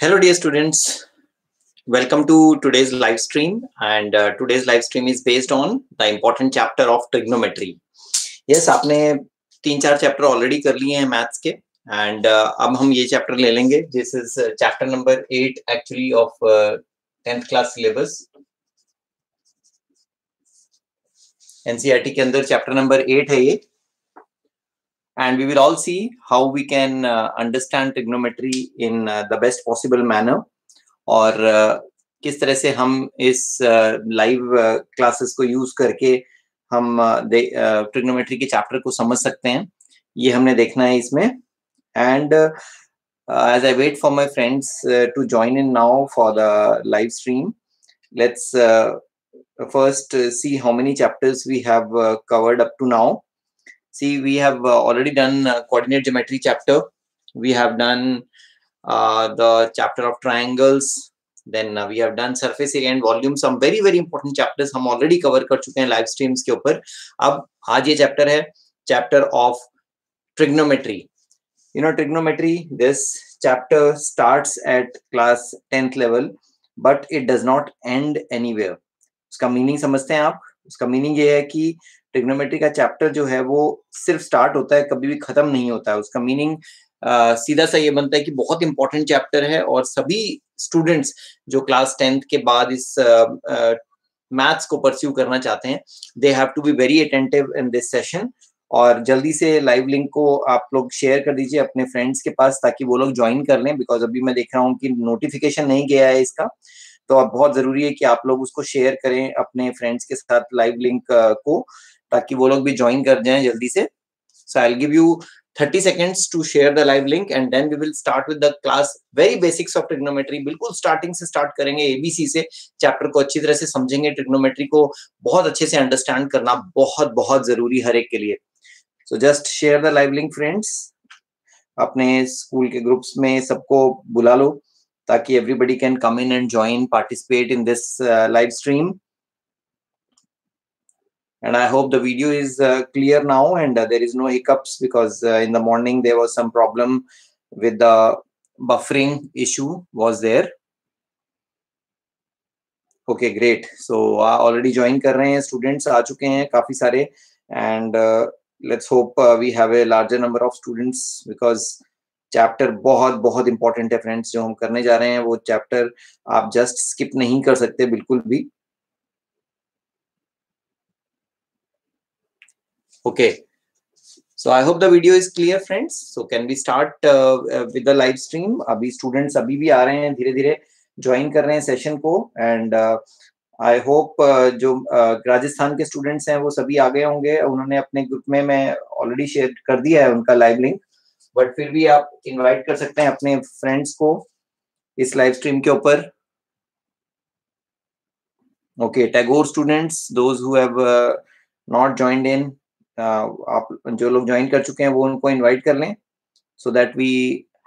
Hello, dear students. Welcome to today's live stream. And uh, today's live stream is based on the important chapter of trigonometry. Yes, आपने तीन चार chapter already कर लिए हैं maths के and uh, अब हम ये चैप्टर ले लेंगे this is chapter number eight actually of tenth class syllabus NCERT के अंदर चैप्टर नंबर एट है ये and we will all see how we can uh, understand trigonometry in uh, the best possible manner और uh, किस तरह से हम इस लाइव uh, क्लासेस uh, को यूज़ करके हम ट्रिग्नोमेट्री uh, के चैप्टर को समझ सकते हैं ये हमने देखना है इसमें and as I wait for my friends uh, to join in now for the live stream, let's uh, first uh, see how many chapters we have uh, covered up to now. See we have uh, already done uh, coordinate geometry chapter we have done uh, the chapter of triangles then we have done surface area and volume some very very important chapters हम already cover कर चुके हैं live streams के ऊपर अब आज ये chapter है chapter of trigonometry you know trigonometry this chapter starts at class 10th level but it does not end anywhere उसका meaning समझते हैं आप उसका मीनिंग ये है कि ट्रिग्नोमेट्री का चैप्टर जो है वो सिर्फ़ स्टार्ट होता है, कभी भी खत्म नहीं होता है। उसका मीनिंग सीधा सा ये बनता है कि बहुत इंपॉर्टेंट चैप्टर है और सभी स्टूडेंट्स जो क्लास टेंथ के बाद इस मैथ्स को परस्यू करना चाहते हैं they have to be very attentive in this session और जल्दी से लाइव लिंक को आप लोग शेयर कर दीजिए अपने फ्रेंड्स के पास ताकि वो लोग ज्वाइन कर लें बिकॉज़ अभी मैं देख रहा हूँ कि नोटिफिकेशन नहीं गया है इसका। तो अब बहुत ज़रूरी है कि आप लोग उसको शेयर करें अपने फ्रेंड्स के साथ लाइव लिंक को, ताकि वो लोग भी ज्वाइन कर जाएँ जल्दी से। So I give you 30 seconds to share the live link and then we will start with the class. Very basics of trigonometry. बिल्कुल starting से start करेंगे एबीसी से। चैप्टर को अच्छी तरह से समझेंगे, trigonometry को बहुत अच्छे से अंडरस्टैंड करना बहुत बहुत ज़रूरी हर एक के लिए। So just share the live link friends अपने स्कूल के ग्रुप्स में सबको बुला लो। taki everybody can come in and join participate in this uh, live stream. And i hope the video is uh, clear now and uh, there is no hiccups because uh, in the morning there was some problem with the buffering issue was there. Okay great. So uh, already joined kar rahe students aa chuke hain kafi sare and uh, let's hope uh, we have a larger number of students because chapter बहुत बहुत important है friends जो हम करने जा रहे हैं वो चैप्टर आप जस्ट स्किप नहीं कर सकते बिल्कुल भी। I hope the video is clear friends. So can we start uh, uh, with the live stream? abhi students abhi bhi aa rahe hain dheere dheere join कर रहे हैं सेशन को एंड आई होप जो uh, Rajasthan के students हैं वो सभी आ गए होंगे। उन्होंने अपने ग्रुप में मैं ऑलरेडी शेयर कर दिया है उनका लाइव लिंक बट फिर भी आप इनवाइट कर सकते हैं अपने फ्रेंड्स को इस लाइव स्ट्रीम के ऊपर। Okay Tagore students those who have not joined in आप जो लोग ज्वाइन कर चुके हैं वो उनको इनवाइट कर लें so that we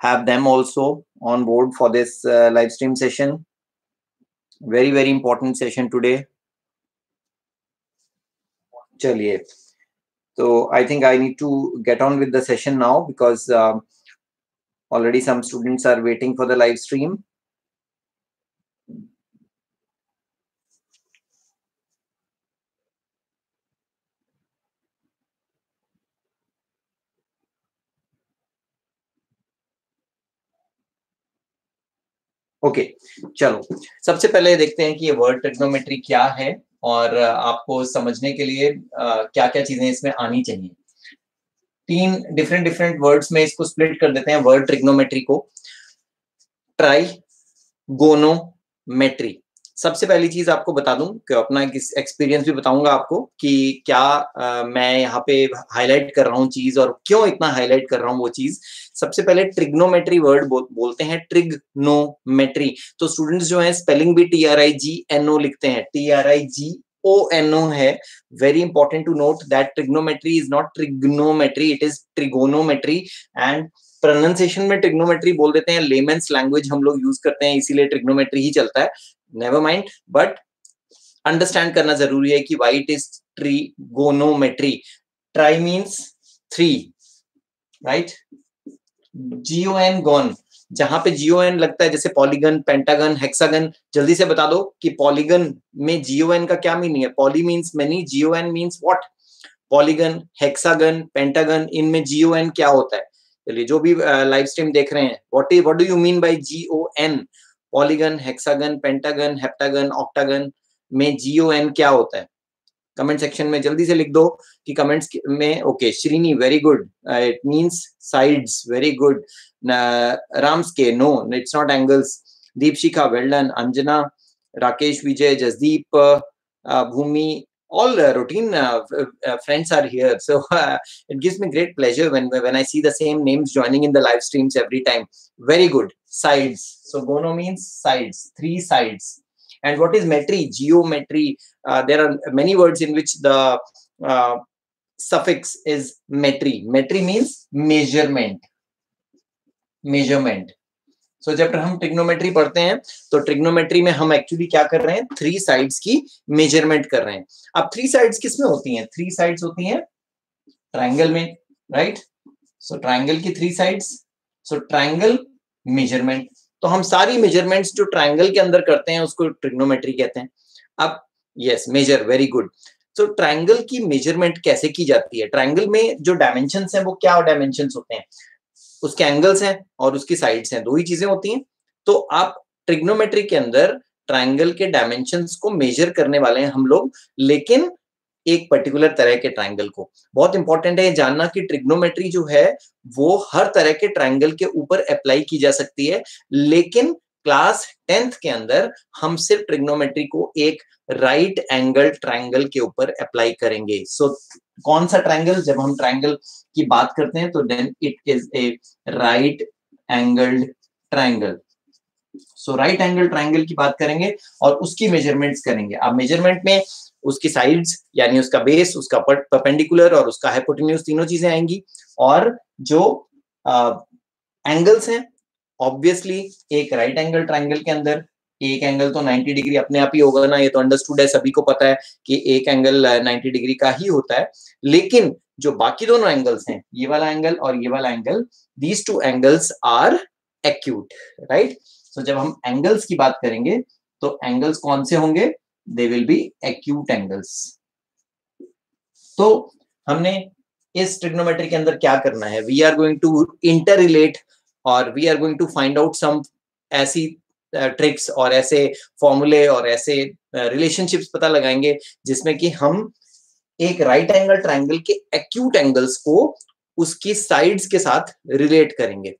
have them also on board for this live stream session very very important session today चलिए। तो I think I need to get on with the session now because already some students are waiting for the live stream okay okay, चलो सबसे पहले देखते हैं कि ये word trigonometry क्या है और आपको समझने के लिए क्या क्या चीज़ें इसमें आनी चाहिए। तीन डिफरेंट डिफरेंट वर्ड्स में इसको स्प्लिट कर देते हैं वर्ड ट्रिग्नोमेट्री को। ट्राई गोनोमेट्री सबसे पहली चीज़ आपको बता दूँ कि अपना एक्सपीरियंस भी बताऊँगा आपको कि क्या आ, मैं यहाँ पे हाईलाइट कर रहा हूँ चीज़ और क्यों इतना हाईलाइट कर रहा हूँ वो चीज़। सबसे पहले ट्रिग्नोमेट्री वर्ड बो, बोलते हैं ट्रिग्नोमेट्री तो स्टूडेंट्स जो है स्पेलिंग भी T R I G N O लिखते हैं। T R I G O N O है। Very important to note that trigonometry is not trigonometry it is trigonometry and pronunciation में ट्रिग्नोमेट्री बोल देते हैं। लेमेंस लैंग्वेज हम लोग यूज़ करते हैं इसीलिए ट्रिग्नोमेट्री ही चलता है। नेवर माइंड बट अंडरस्टैंड करना ज़रूरी है कि why it is trigonometry tri means three right G O N gon जहाँ पे जियो एन लगता है, जैसे पॉलीगन पेंटागन हेक्सागन जल्दी से बता दो कि पॉलीगन में जियो एन का क्या मीनिंग है? Poly means many G O N means what polygon hexagon pentagon इनमें जियो एन क्या होता है? चलिए, जो भी लाइव स्ट्रीम देख रहे हैं what what do you mean by G O N polygon hexagon pentagon heptagon octagon में जीओ एन क्या होता है? कमेंट सेक्शन में जल्दी से लिख दो कि कमेंट्स में okay Srini very good it means sides very good Rams के no it's not angles Deepshikha well done Anjana Rakesh Vijay Jasdeep Bhoomi all uh, routine uh, uh, friends are here. So it gives me great pleasure when when i see the same names joining in the live streams every time. Very good. Sides. So gono means sides. Three sides. And what is metry geometry there are many words in which the suffix is metry metry means measurement. Measurement so so, जब हम trigonometry पढ़ते हैं तो trigonometry में हम actually क्या कर रहे हैं? थ्री साइड्स की मेज़रमेंट कर रहे हैं। अब थ्री साइड्स किसमें होती हैं? थ्री साइड्स होती हैं ट्राइंगल में राइट सो ट्राइंगल की three sides so triangle measurement तो हम सारी मेजरमेंट्स जो ट्राइंगल के अंदर करते हैं उसको ट्रिग्नोमेट्री कहते हैं। अब यस मेजर वेरी गुड तो ट्राइंगल की मेज़रमेंट कैसे की जाती है? ट्राइंगल में जो डायमेंशन है वो क्या डायमेंशन होते हैं? उसके एंगल्स हैं और उसकी साइड्स हैं, दो ही चीज़ें होती हैं। तो आप ट्रिग्नोमेट्री के अंदर ट्राइंगल के डायमेंशन को मेजर करने वाले हैं हम लोग, लेकिन एक पर्टिकुलर तरह के ट्राइंगल को। बहुत इंपॉर्टेंट है जानना कि ट्रिग्नोमेट्री जो है, वो हर तरह के ट्राइंगल के ऊपर अप्लाई की जा सकती है, लेकिन क्लास टेंथ के अंदर हम सिर्फ़ ट्रिग्नोमेट्री को एक राइट एंगल ट्राइंगल के ऊपर अप्लाई करेंगे। सो so, कौन सा ट्राइंगल जब हम ट्राइंगल की बात करते हैं तो then it is a right angled triangle so right angle triangle की बात करेंगे और उसकी मेजरमेंट्स करेंगे। अब मेज़रमेंट में उसकी साइड्स यानी उसका बेस उसका परपेंडिकुलर और उसका हाइपोटेन्यूज तीनों चीज़ें आएँगी। और जो एंगल्स हैं ऑब्वियसली एक राइट एंगल ट्राइंगल के अंदर, एक एंगल तो 90 डिग्री अपने आप ही होगा ना, ये तो अंडरस्टूड है, सभी को पता है कि एक एंगल 90 डिग्री का ही होता है। लेकिन जो बाकी दोनों एंगल्स हैं, ये वाला एंगल और ये वाला angle these two angles are acute right so जब हम एंगल्स की बात करेंगे तो एंगल्स कौन से होंगे? They will be acute angles तो हमने इस ट्रिग्नोमेट्री के अंदर क्या करना है? We are going to interrelate और we are going to find out some ऐसी ट्रिक्स और ऐसे फॉर्मूले और ऐसे रिलेशनशिप्स पता लगाएँगे, जिसमें कि हम एक राइट एंगल ट्राइंगल के एक्यूट एंगल्स को उसकी साइड्स के साथ रिलेट करेंगे।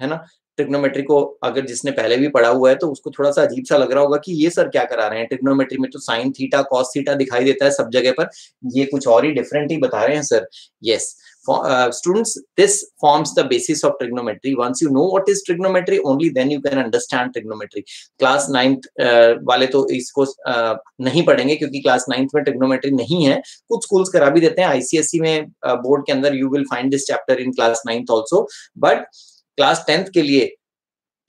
है ना? ट्रिग्नोमेट्री को अगर जिसने पहले भी पढ़ा हुआ है तो उसको थोड़ा सा अजीब सा लग रहा होगा कि ये सर क्या करा रहे हैं। ट्रिग्नोमेट्री में तो साइन थीटा कॉस थीटा दिखाई देता है सब जगह पर। ये कुछ और ही डिफरेंट ही बता रहे हैं sir yes uh, students this forms the basis of trigonometry once you know what is trigonometry only then you can understand trigonometry class 9th uh, वाले तो इसको uh, नहीं पढ़ेंगे क्योंकि क्लास नाइन्थ में ट्रिग्नोमेट्री नहीं है कुछ स्कूल्स करा भी देते हैं आईसीएससी में बोर्ड uh, के अंदर you will find this chapter in class ninth also but class tenth के लिए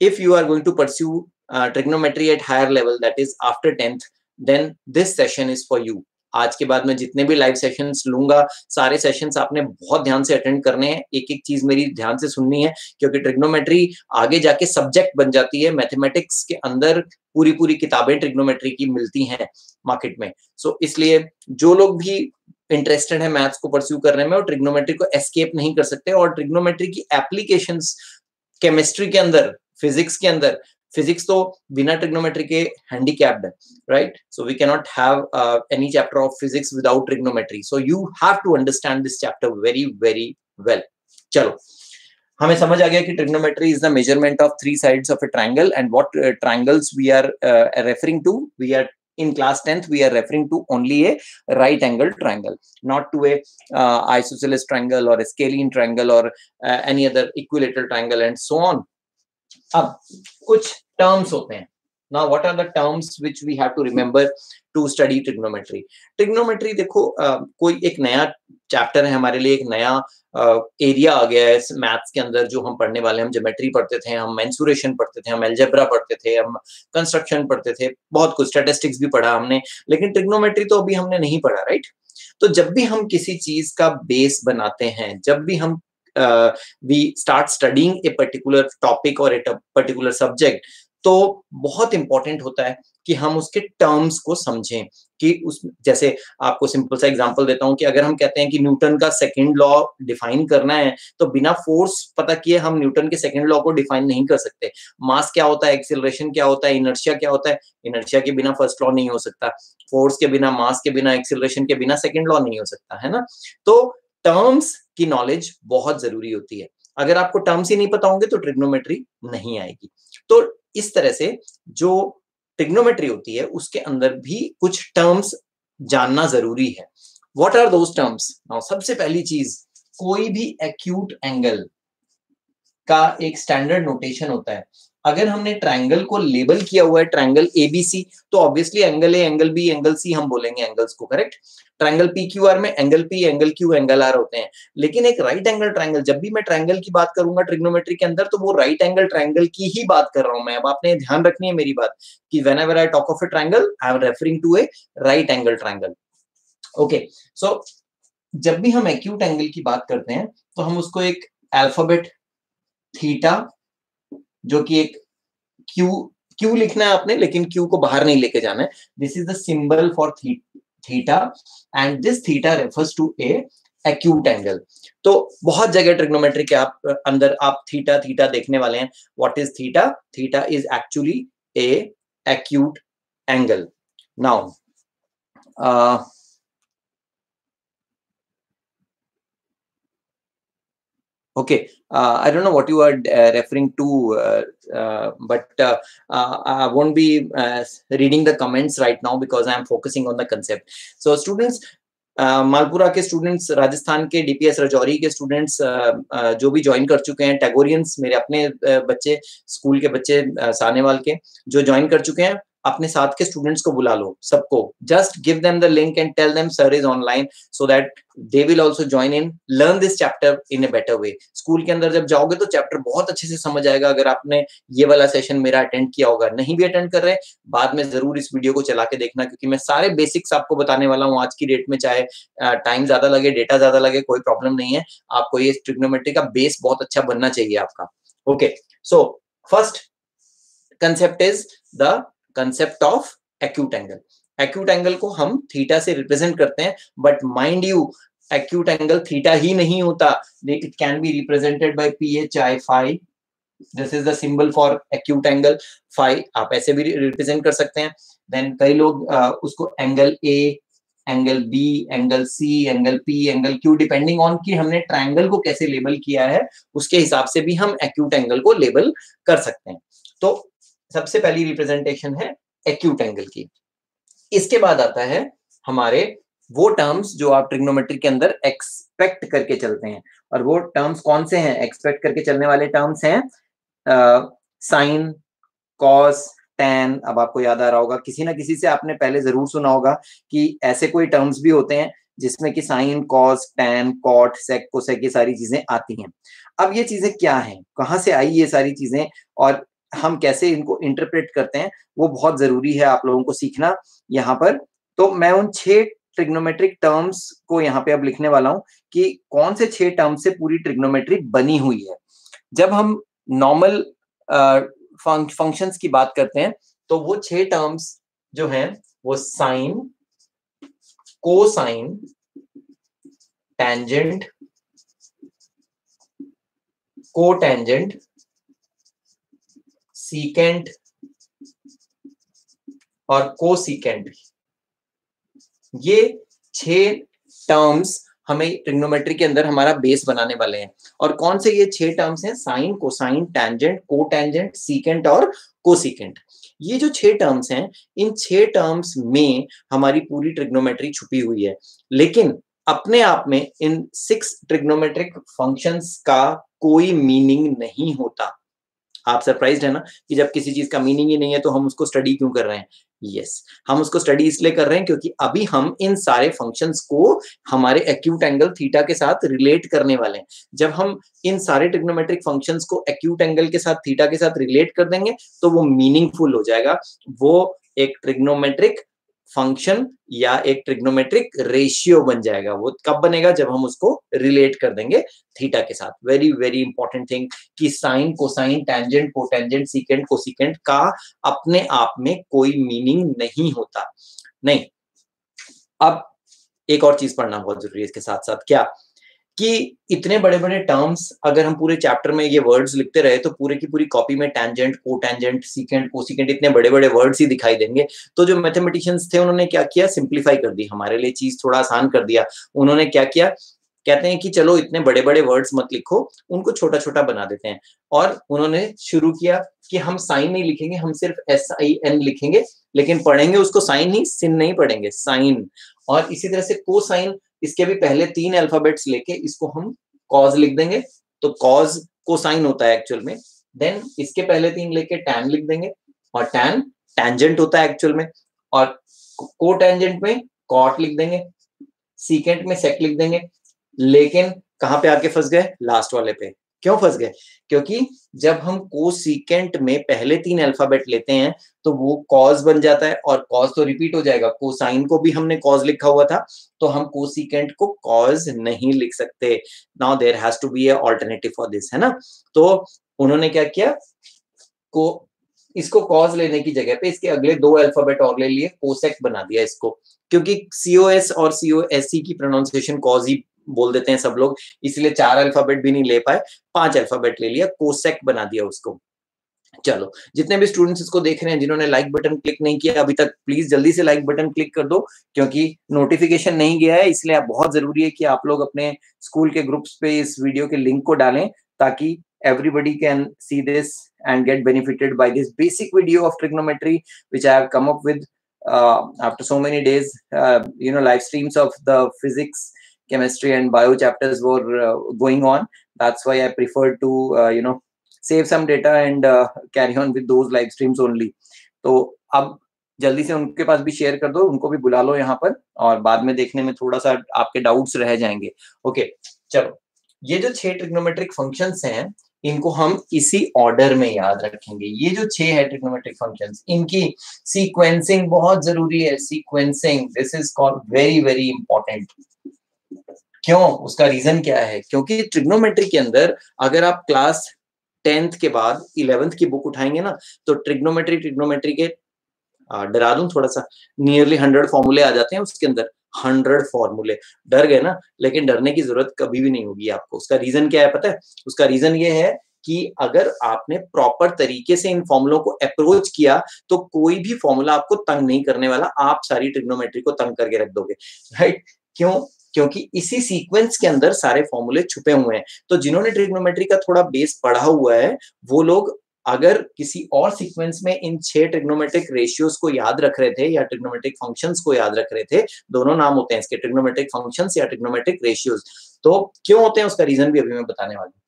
if you are going to pursue uh, trigonometry at higher level that is after 10th then this session is for you आज के बाद मैं जितने भी live sessions लूँगा सारे सेशंस आपने बहुत ध्यान से अटेंड करने हैं। एक एक चीज़ मेरी ध्यान से सुननी है क्योंकि ट्रिग्नोमेट्री आगे जाके सब्जेक्ट बन जाती है। मैथमेटिक्स के अंदर पूरी पूरी किताबें ट्रिग्नोमेट्री की मिलती हैं मार्केट में। सो so, इसलिए जो लोग भी इंटरेस्टेड है मैथ्स को परस्यू करने में और ट्रिग्नोमेट्री को एस्केप नहीं कर सकते और ट्रिग्नोमेट्री की एप्लीकेशन केमिस्ट्री के अंदर फिजिक्स के अंदर फिजिक्स तो बिना ट्रिग्नोमेट्री के हैंडीकैप्ड है right so we cannot have any chapter of physics without trigonometry so you have to understand this chapter very very well चलो हमें समझ आ गया कि trigonometry is the measurement of three sides of a triangle and what triangles we are referring to we are in class 10th we are referring to only a right angle triangle not to a uh, isosceles triangle or a scalene triangle or uh, any other equilateral triangle and so on. अब कुछ terms होते हैं। Now what are the terms which we have to remember to study trigonometry? Trigonometry देखो uh, कोई एक नया chapter है हमारे लिए एक नया एरिया uh, आ गया है इस मैथ्स के अंदर जो हम पढ़ने वाले हम ज्योमेट्री पढ़ते थे हम मेंसुरेशन पढ़ते थे हम एल्जेब्रा पढ़ते थे हम कंस्ट्रक्शन पढ़ते थे बहुत कुछ स्टेटिस्टिक्स भी पढ़ा हमने। लेकिन ट्रिग्नोमेट्री तो अभी हमने नहीं पढ़ा राइट तो जब भी हम किसी चीज़ का बेस बनाते हैं जब भी हम we start studying a particular topic और ए पर्टिकुलर सब्जेक्ट तो बहुत इंपॉर्टेंट होता है कि हम उसके टर्म्स को समझें, कि उस, जैसे आपको सिंपल सा एग्जांपल देता हूँ कि अगर हम कहते हैं कि न्यूटन का सेकंड लॉ डिफाइन करना है तो बिना फोर्स पता किए हम न्यूटन के सेकंड लॉ को डिफाइन नहीं कर सकते। मास क्या होता है एक्सिलरेशन क्या होता है इनर्शिया क्या होता है? इनर्शिया के बिना फ़र्स्ट लॉ नहीं हो सकता। फोर्स के बिना मास के बिना एक्सिलरेशन के बिना सेकेंड लॉ नहीं हो सकता, है ना? तो टर्म्स की नॉलेज बहुत ज़रूरी होती है। अगर आपको टर्म्स ही नहीं पता होंगे तो ट्रिग्नोमेट्री नहीं आएगी। तो इस तरह से जो ट्रिग्नोमेट्री होती है, उसके अंदर भी कुछ टर्म्स जानना ज़रूरी है। What are those terms now सबसे पहली चीज़, कोई भी एक्यूट एंगल का एक स्टैंडर्ड नोटेशन होता है। अगर हमने ट्रायंगल को लेबल किया हुआ है ट्रायंगल एबीसी तो obviously angle A angle B angle C हम बोलेंगे एंगल्स को correct triangle P Q R में angle P angle Q angle R होते हैं। लेकिन एक राइट एंगल ट्रायंगल जब भी मैं ट्रायंगल की बात करूँगा ट्रिग्नोमेट्री के अंदर तो वो राइट एंगल ट्रायंगल की ही बात कर रहा हूँ मैं। अब आपने ध्यान रखनी है मेरी बात कि whenever I talk of a triangle I am referring to a right angle triangle okay so जब भी हम एक्यूट एंगल की बात करते हैं तो हम उसको एक अल्फ़ाबेट थीटा जो कि एक क्यू क्यू लिखना है आपने, लेकिन क्यू को बाहर नहीं लेके जाना है। This is the symbol for theta and this theta refers to a acute angle तो बहुत जगह ट्रिग्नोमेट्री के आप, अंदर आप थीटा थीटा देखने वाले हैं। What is theta theta is actually a acute angle now okay uh, i don't know what you are uh, referring to uh, uh but uh, uh, i won't be reading the comments right now because i am focusing on the concept so students Malpura के students Rajasthan के DPS Rajouri के students जो भी join कर चुके हैं टैगोरियंस मेरे अपने बच्चे स्कूल के बच्चे सानेवाल के जो ज्वाइन कर चुके हैं अपने साथ के स्टूडेंट्स को बुला लो, सबको। Just give them the link and tell them sir is online so that they will also join in learn this chapter in a better way school के अंदर जब जाओगे तो चैप्टर बहुत अच्छे से समझ आएगा अगर आपने ये वाला सेशन मेरा अटेंड किया होगा। नहीं भी अटेंड कर रहे, बाद में ज़रूर इस वीडियो को चला के देखना क्योंकि मैं सारे बेसिक्स आपको बताने वाला हूँ। आज की डेट में चाहे टाइम ज़्यादा लगे डेटा ज़्यादा लगे, कोई प्रॉब्लम नहीं है। आपको ये ट्रिग्नोमेट्री का बेस बहुत अच्छा बनना चाहिए आपका। Okay so first concept is the concept of acute angle acute angle को हम थीटा से रिप्रेजेंट करते हैं but mind you acute angle theta ही नहीं होता. It can be represented by P H I phi this is the symbol for acute angle phi आप ऐसे भी रिप्रेजेंट कर सकते हैं. देन कई लोग uh, उसको angle A angle B angle C angle P angle Q depending on कि हमने ट्राइंगल को कैसे लेबल किया है उसके हिसाब से भी हम एक्यूट एंगल को लेबल कर सकते हैं. तो सबसे पहली रिप्रेजेंटेशन है एक्यूट एंगल की। इसके बाद आता है हमारे वो टर्म्स जो आप ट्रिग्नोमेट्री के अंदर एक्सपेक्ट करके चलते हैं। और वो टर्म्स कौन से हैं? एक्सपेक्ट करके चलने वाले टर्म्स हैं साइन कॉस टेन अब आपको याद आ रहा होगा, किसी ना किसी से आपने पहले ज़रूर सुना होगा कि ऐसे कोई टर्म्स भी होते हैं जिसमें कि sine cos tan cot sec cosec ये सारी चीज़ें आती हैं। अब ये चीज़ें क्या हैं? कहाँ से आई ये सारी चीज़ें? और हम कैसे इनको इंटरप्रेट करते हैं, वो बहुत ज़रूरी है आप लोगों को सीखना यहाँ पर। तो मैं उन छह ट्रिग्नोमेट्रिक टर्म्स को यहाँ पे अब लिखने वाला हूँ कि कौन से छह टर्म से पूरी ट्रिग्नोमेट्री बनी हुई है। जब हम नॉर्मल फ़ंक्शन की बात करते हैं तो वो छह टर्म्स जो हैं, वो sine cosine tangent cotangent secant और कोसिकेंट ये छह टर्म्स हमें ट्रिग्नोमेट्री के अंदर हमारा बेस बनाने वाले हैं। और कौन से ये छह टर्म्स हैं? Sine cosine tangent cotangent secant और कोसिकेंट ये जो छह टर्म्स हैं, इन छह टर्म्स में हमारी पूरी ट्रिग्नोमेट्री छुपी हुई है। लेकिन अपने आप में इन सिक्स ट्रिग्नोमेट्रिक फ़ंक्शंस का कोई मीनिंग नहीं होता। आप सरप्राइज़ है ना कि जब किसी चीज़ का मीनिंग ही नहीं है तो हम उसको स्टडी क्यों कर रहे हैं? Yes yes. हम उसको स्टडी इसलिए कर रहे हैं क्योंकि अभी हम इन सारे फ़ंक्शंस को हमारे एक्यूट एंगल थीटा के साथ रिलेट करने वाले हैं। जब हम इन सारे ट्रिग्नोमेट्रिक फ़ंक्शंस को एक्यूट एंगल के साथ थीटा के साथ रिलेट कर देंगे तो वो मीनिंगफुल हो जाएगा। वो एक ट्रिग्नोमेट्रिक फ़ंक्शन या एक ट्रिग्नोमेट्रिक रेशियो बन जाएगा। वो कब बनेगा? जब हम उसको रिलेट कर देंगे थीटा के साथ। वेरी वेरी इंपॉर्टेंट थिंग कि sine cosine tangent cotangent secant cosecant का अपने आप में कोई मीनिंग नहीं होता। नहीं। अब एक और चीज़ पढ़ना बहुत ज़रूरी है इसके साथ साथ क्या? कि इतने बड़े बड़े टर्म्स अगर हम पूरे चैप्टर में ये वर्ड्स लिखते रहे तो पूरे की पूरी कॉपी में tangent cotangent secant cosecant इतने बड़े बड़े वर्ड्स ही दिखाई देंगे। तो जो मैथमेटिशियंस थे, उन्होंने क्या किया? सिंप्लीफाई कर दी। हमारे लिए चीज़ थोड़ा आसान कर दिया। उन्होंने क्या किया? कहते हैं कि चलो, इतने बड़े बड़े वर्ड्स मत लिखो, उनको छोटा छोटा बना देते हैं। और उन्होंने शुरू किया कि हम साइन नहीं लिखेंगे, हम सिर्फ़ एस आई एन लिखेंगे, लेकिन पढ़ेंगे उसको साइन ही सिन नहीं पढ़ेंगे साइन और इसी तरह से को साइन इसके भी पहले तीन अल्फाबेट्स लेके इसको हम कॉज लिख देंगे। तो कॉज को साइन होता है एक्चुअल में देन इसके पहले तीन लेके टैन लिख देंगे और टैन टैंजेंट होता है एक्चुअल में और को टेंजेंट में कॉट लिख देंगे सीकेंट में सेक लिख देंगे। लेकिन कहाँ पे आके फंस गए? लास्ट वाले पे। क्यों फंस गए? क्योंकि जब हम को कोसिकेंट में पहले तीन अल्फ़ाबेट लेते हैं तो वो कॉज बन जाता है और कॉज तो रिपीट हो जाएगा। कोसाइन को भी हमने कॉज लिखा हुआ था तो हम कोसिकेंट को कॉज नहीं लिख सकते। Now there has to be alternative for this है ना? तो उन्होंने क्या किया? को, इसको कॉज लेने की जगह पे इसके अगले दो अल्फ़ाबेट और ले लिए कोसेक बना दिया इसको। क्योंकि सीओएस और सीओ सीओएससी की प्रोनाउंसिएशन कॉज ही बोल देते हैं सब लोग इसलिए चार अल्फ़ाबेट भी नहीं ले पाए पाँच अल्फ़ाबेट ले लिया कोसेक बना दिया उसको। चलो जितने भी स्टूडेंट्स इसको देख रहे हैं जिन्होंने लाइक बटन क्लिक नहीं किया अभी तक प्लीज़ जल्दी से लाइक बटन क्लिक कर दो क्योंकि नोटिफिकेशन नहीं गया है इसलिए आप बहुत ज़रूरी है कि आप लोग अपने स्कूल के ग्रुप्स पे इस वीडियो के लिंक को डालें ताकि this and get benefited by this basic video of trigonometry which i have come up with uh, after so many days uh, you know live streams of the physics chemistry and bio chapters were uh, going on. That's why i preferred to uh, you know save some data and uh, carry on with those live streams only. तो अब जल्दी से उनके पास भी share कर दो उनको भी बुला लो यहाँ पर और बाद में देखने में थोड़ा सा आपके डाउट्स रह जाएँगे। ओके चलो। ये जो छह ट्रिग्नोमेट्रिक फ़ंक्शंस हैं इनको हम इसी ऑर्डर में याद रखेंगे। ये जो छह है ट्रिग्नोमेट्रिक फ़ंक्शंस इनकी सीक्वेंसिंग बहुत ज़रूरी है। Sequencing this is called very very important क्यों? उसका रीजन क्या है? क्योंकि ट्रिग्नोमेट्री के अंदर अगर आप क्लास टेंथ के बाद इलेवेंथ की बुक उठाएँगे ना तो ट्रिग्नोमेट्री ट्रिग्नोमेट्री के डरा दूँ थोड़ा सा नियरली हंड्रेड फॉर्मूले आ जाते हैं उसके अंदर। हंड्रेड फॉर्मूले डर गए ना? लेकिन डरने की ज़रूरत कभी भी नहीं होगी आपको। उसका रीजन क्या है पता है? उसका रीजन ये है कि अगर आपने प्रॉपर तरीके से इन फॉर्मुलों को अप्रोच किया तो कोई भी फॉर्मूला आपको तंग नहीं करने वाला। आप सारी ट्रिग्नोमेट्री को तंग करके रख दोगे। राइट क्यों? क्योंकि इसी सीक्वेंस के अंदर सारे फॉर्मूले छुपे हुए हैं। तो जिन्होंने ट्रिग्नोमेट्री का थोड़ा बेस पढ़ा हुआ है, वो लोग अगर किसी और सीक्वेंस में इन छह ट्रिग्नोमेट्रिक रेशियोज को याद रख रहे थे या ट्रिग्नोमेट्रिक फ़ंक्शंस को याद रख रहे थे, दोनों नाम होते हैं इसके ट्रिग्नोमेट्रिक फ़ंक्शंस या ट्रिग्नोमेट्रिक रेशियोज तो क्यों होते हैं उसका रीजन भी अभी मैं बताने वाली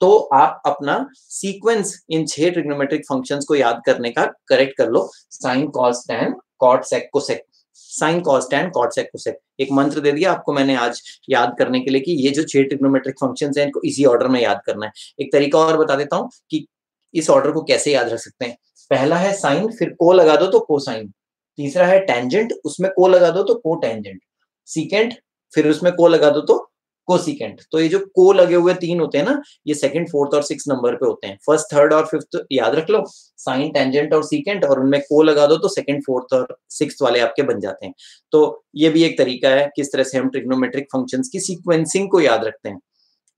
तो आप अपना सीक्वेंस इन छह ट्रिग्नोमेट्रिक फ़ंक्शंस को याद करने का करेक्ट कर लो। Sine cos tan cot sec cosec sine cos tan cot sec cosec एक मंत्र दे दिया आपको मैंने आज याद करने के लिए कि ये जो छह ट्रिग्नोमेट्रिक फ़ंक्शन है, इनको इसी ऑर्डर में याद करना है। एक तरीका और बता देता हूँ कि इस ऑर्डर को कैसे याद रख सकते हैं। पहला है साइन, फिर को लगा दो तो को साइन तीसरा है टेंजेंट उसमें को लगा दो तो को टेंजेंट सीकेंड फिर उसमें को लगा दो तो कोसिकेंट। तो ये जो को लगे हुए तीन होते हैं ना, ये सेकंड फोर्थ और सिक्स नंबर पे होते हैं। फ़र्स्ट थर्ड और फिफ्थ याद रख लो साइन टेंजेंट और सीकेंट और उनमें को लगा दो तो सेकंड फोर्थ और सिक्स वाले आपके बन जाते हैं। तो ये भी एक तरीका है, किस तरह से हम ट्रिग्नोमेट्रिक फ़ंक्शन की सिक्वेंसिंग को याद रखते हैं।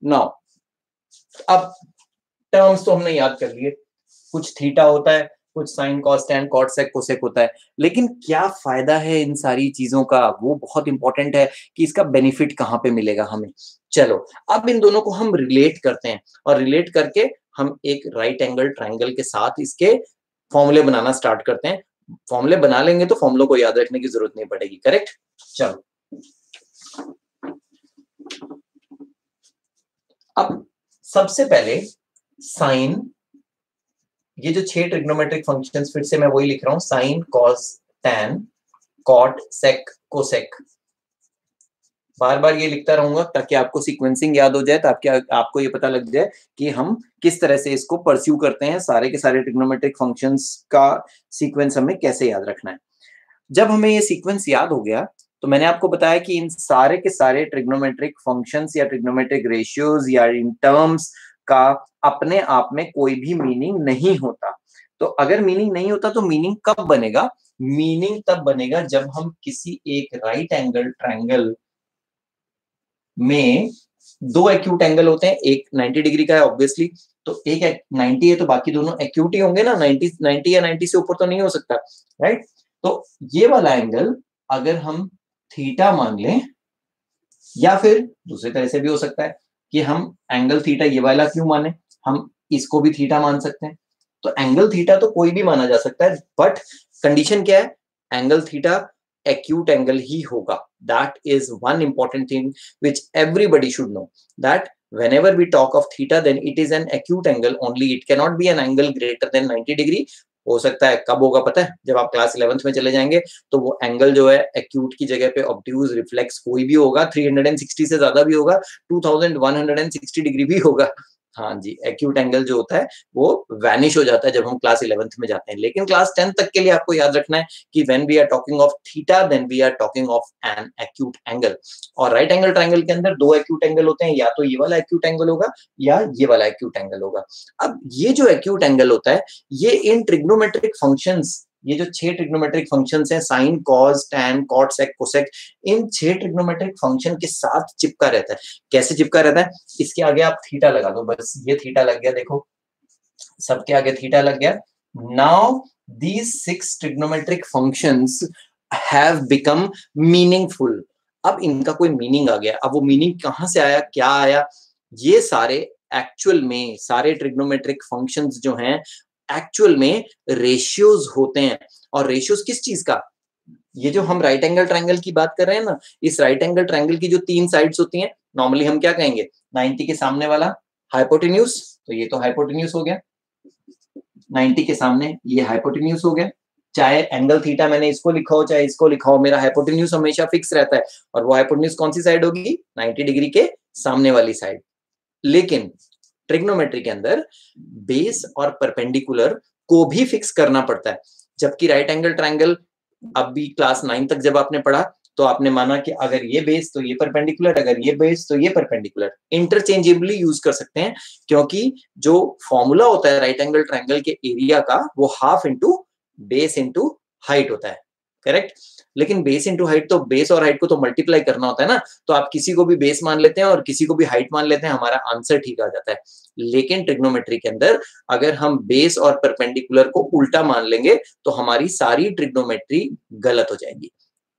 नाउ अब टर्म्स तो हमने याद कर लिए। कुछ थीटा होता है कुछ sine cos tan cot sec, cosec होता है। लेकिन क्या फ़ायदा है इन सारी चीज़ों का? वो बहुत इंपॉर्टेंट है कि इसका बेनिफिट कहाँ पे मिलेगा हमें। चलो, अब इन दोनों को हम रिलेट करते हैं और रिलेट करके हम एक राइट एंगल ट्राइंगल के साथ इसके फॉर्मूले बनाना स्टार्ट करते हैं। फॉर्मूले बना लेंगे तो फॉर्मूलों को याद रखने की ज़रूरत नहीं पड़ेगी करेक्ट चलो। अब सबसे पहले साइन ये जो छह ट्रिग्नोमेट्रिक फ़ंक्शंस फिर से मैं वही लिख रहा हूँ sine cos tan cot sec cosec बार बार ये लिखता रहूँगा ताकि आपको सीक्वेंसिंग याद हो जाए, ताकि आपको ये पता लग जाए कि हम किस तरह से इसको परस्यू करते हैं, सारे के सारे ट्रिग्नोमेट्रिक फ़ंक्शंस का सीक्वेंस हमें कैसे याद रखना है। जब हमें ये सीक्वेंस याद हो गया तो मैंने आपको बताया कि इन सारे के सारे ट्रिग्नोमेट्रिक फ़ंक्शंस या ट्रिग्नोमेट्रिक रेशियोज या इन टर्म्स का अपने आप में कोई भी मीनिंग नहीं होता। तो अगर मीनिंग नहीं होता तो मीनिंग कब बनेगा? मीनिंग तब बनेगा जब हम किसी एक राइट एंगल ट्रायंगल में दो एक्यूट एंगल होते हैं, एक 90 डिग्री का है ऑब्वियसली तो एक 90 है तो बाकी दोनों एक्यूट ही होंगे ना 90 90 या 90 से ऊपर तो नहीं हो सकता राइट तो ये वाला एंगल अगर हम थीटा मान लें, या फिर दूसरे तरह से भी हो सकता है कि हम एंगल थीटा ये वाला क्यों माने? हम इसको भी थीटा मान सकते हैं। तो एंगल थीटा तो कोई भी माना जा सकता है बट कंडीशन क्या है? एंगल थीटा एक्यूट एंगल ही होगा। That is one important thing which everybody should know that whenever we talk of theta then it is an acute angle only it cannot be an angle greater than 90 degree हो सकता है, कब होगा पता है? जब आप क्लास इलेवंथ में चले जाएँगे तो वो एंगल जो है एक्यूट की जगह पे ऑब्ड्यूज रिफ्लेक्स कोई भी होगा 360 से ज़्यादा भी होगा 2160 डिग्री भी होगा। हाँ जी एक्यूट एंगल जो होता है, वो वैनिश हो जाता है जब हम क्लास इलेवेंथ में जाते हैं। लेकिन क्लास टेंथ तक के लिए आपको याद रखना है कि when we are talking of theta then we are talking of an acute angle और राइट एंगल ट्रायंगल के अंदर दो एक्यूट एंगल होते हैं, या तो ये वाला एक्यूट एंगल होगा, या ये वाला एक्यूट एंगल होगा। अब ये जो एक्यूट एंगल होता है, ये इन ट्रिग्नोमेट्रिक फ़ंक्शंस ये जो छह ट्रिग्नोमेट्रिक फ़ंक्शंस हैं sine cos tan cot sec cosec इन छह ट्रिग्नोमेट्रिक फ़ंक्शन के साथ चिपका रहता है। कैसे चिपका रहता है? इसके आगे आप थीटा लगा दो, बस ये थीटा लग गया, देखो। सबके आगे थीटा लग गया। Now these six trigonometric functions have become meaningful अब इनका कोई मीनिंग आ गया। अब वो मीनिंग कहाँ से आया? क्या आया? ये सारे एक्चुअल में सारे ट्रिग्नोमेट्रिक फ़ंक्शंस जो हैं एक्चुअल में रेशियोज होते हैं। और रेशियोज किस चीज़ का? ये जो हम राइट एंगल ट्रायंगल की बात कर रहे हैं ना, इस राइट एंगल ट्रायंगल की जो तीन साइड्स होती हैं नॉर्मली हम क्या कहेंगे? 90 के सामने वाला हाइपोटेन्यूज तो ये तो हाइपोटेन्यूज हो गया। 90 के सामने ये हाइपोटेन्यूज हो गया। चाहे एंगल थीटा मैंने इसको लिखा हो, चाहे इसको लिखा हो, मेरा हाइपोटेन्यूज हमेशा फिक्स रहता है। और वो हाइपोटेन्यूज कौन सी साइड होगी? 90 डिग्री के सामने वाली साइड लेकिन ट्रिग्नोमेट्री के अंदर बेस और परपेंडिकुलर को भी फिक्स करना पड़ता है। जबकि राइट एंगल ट्रायंगल अब भी क्लास नाइन तक जब आपने पढ़ा तो आपने माना कि अगर ये बेस तो ये परपेंडिकुलर अगर ये बेस तो ये परपेंडिकुलर इंटरचेंजेबली यूज़ कर सकते हैं, क्योंकि जो फॉर्मूला होता है राइट एंगल ट्रायंगल के एरिया का, वो half into base into height होता है। करेक्ट लेकिन बेस इंटू हाइट तो बेस और हाइट को तो मल्टीप्लाई करना होता है ना तो आप किसी को भी बेस मान लेते हैं और किसी को भी हाइट मान लेते हैं, हमारा आंसर ठीक आ जाता है। लेकिन ट्रिग्नोमेट्री के अंदर अगर हम बेस और परपेंडिकुलर को उल्टा मान लेंगे तो हमारी सारी ट्रिग्नोमेट्री गलत हो जाएगी।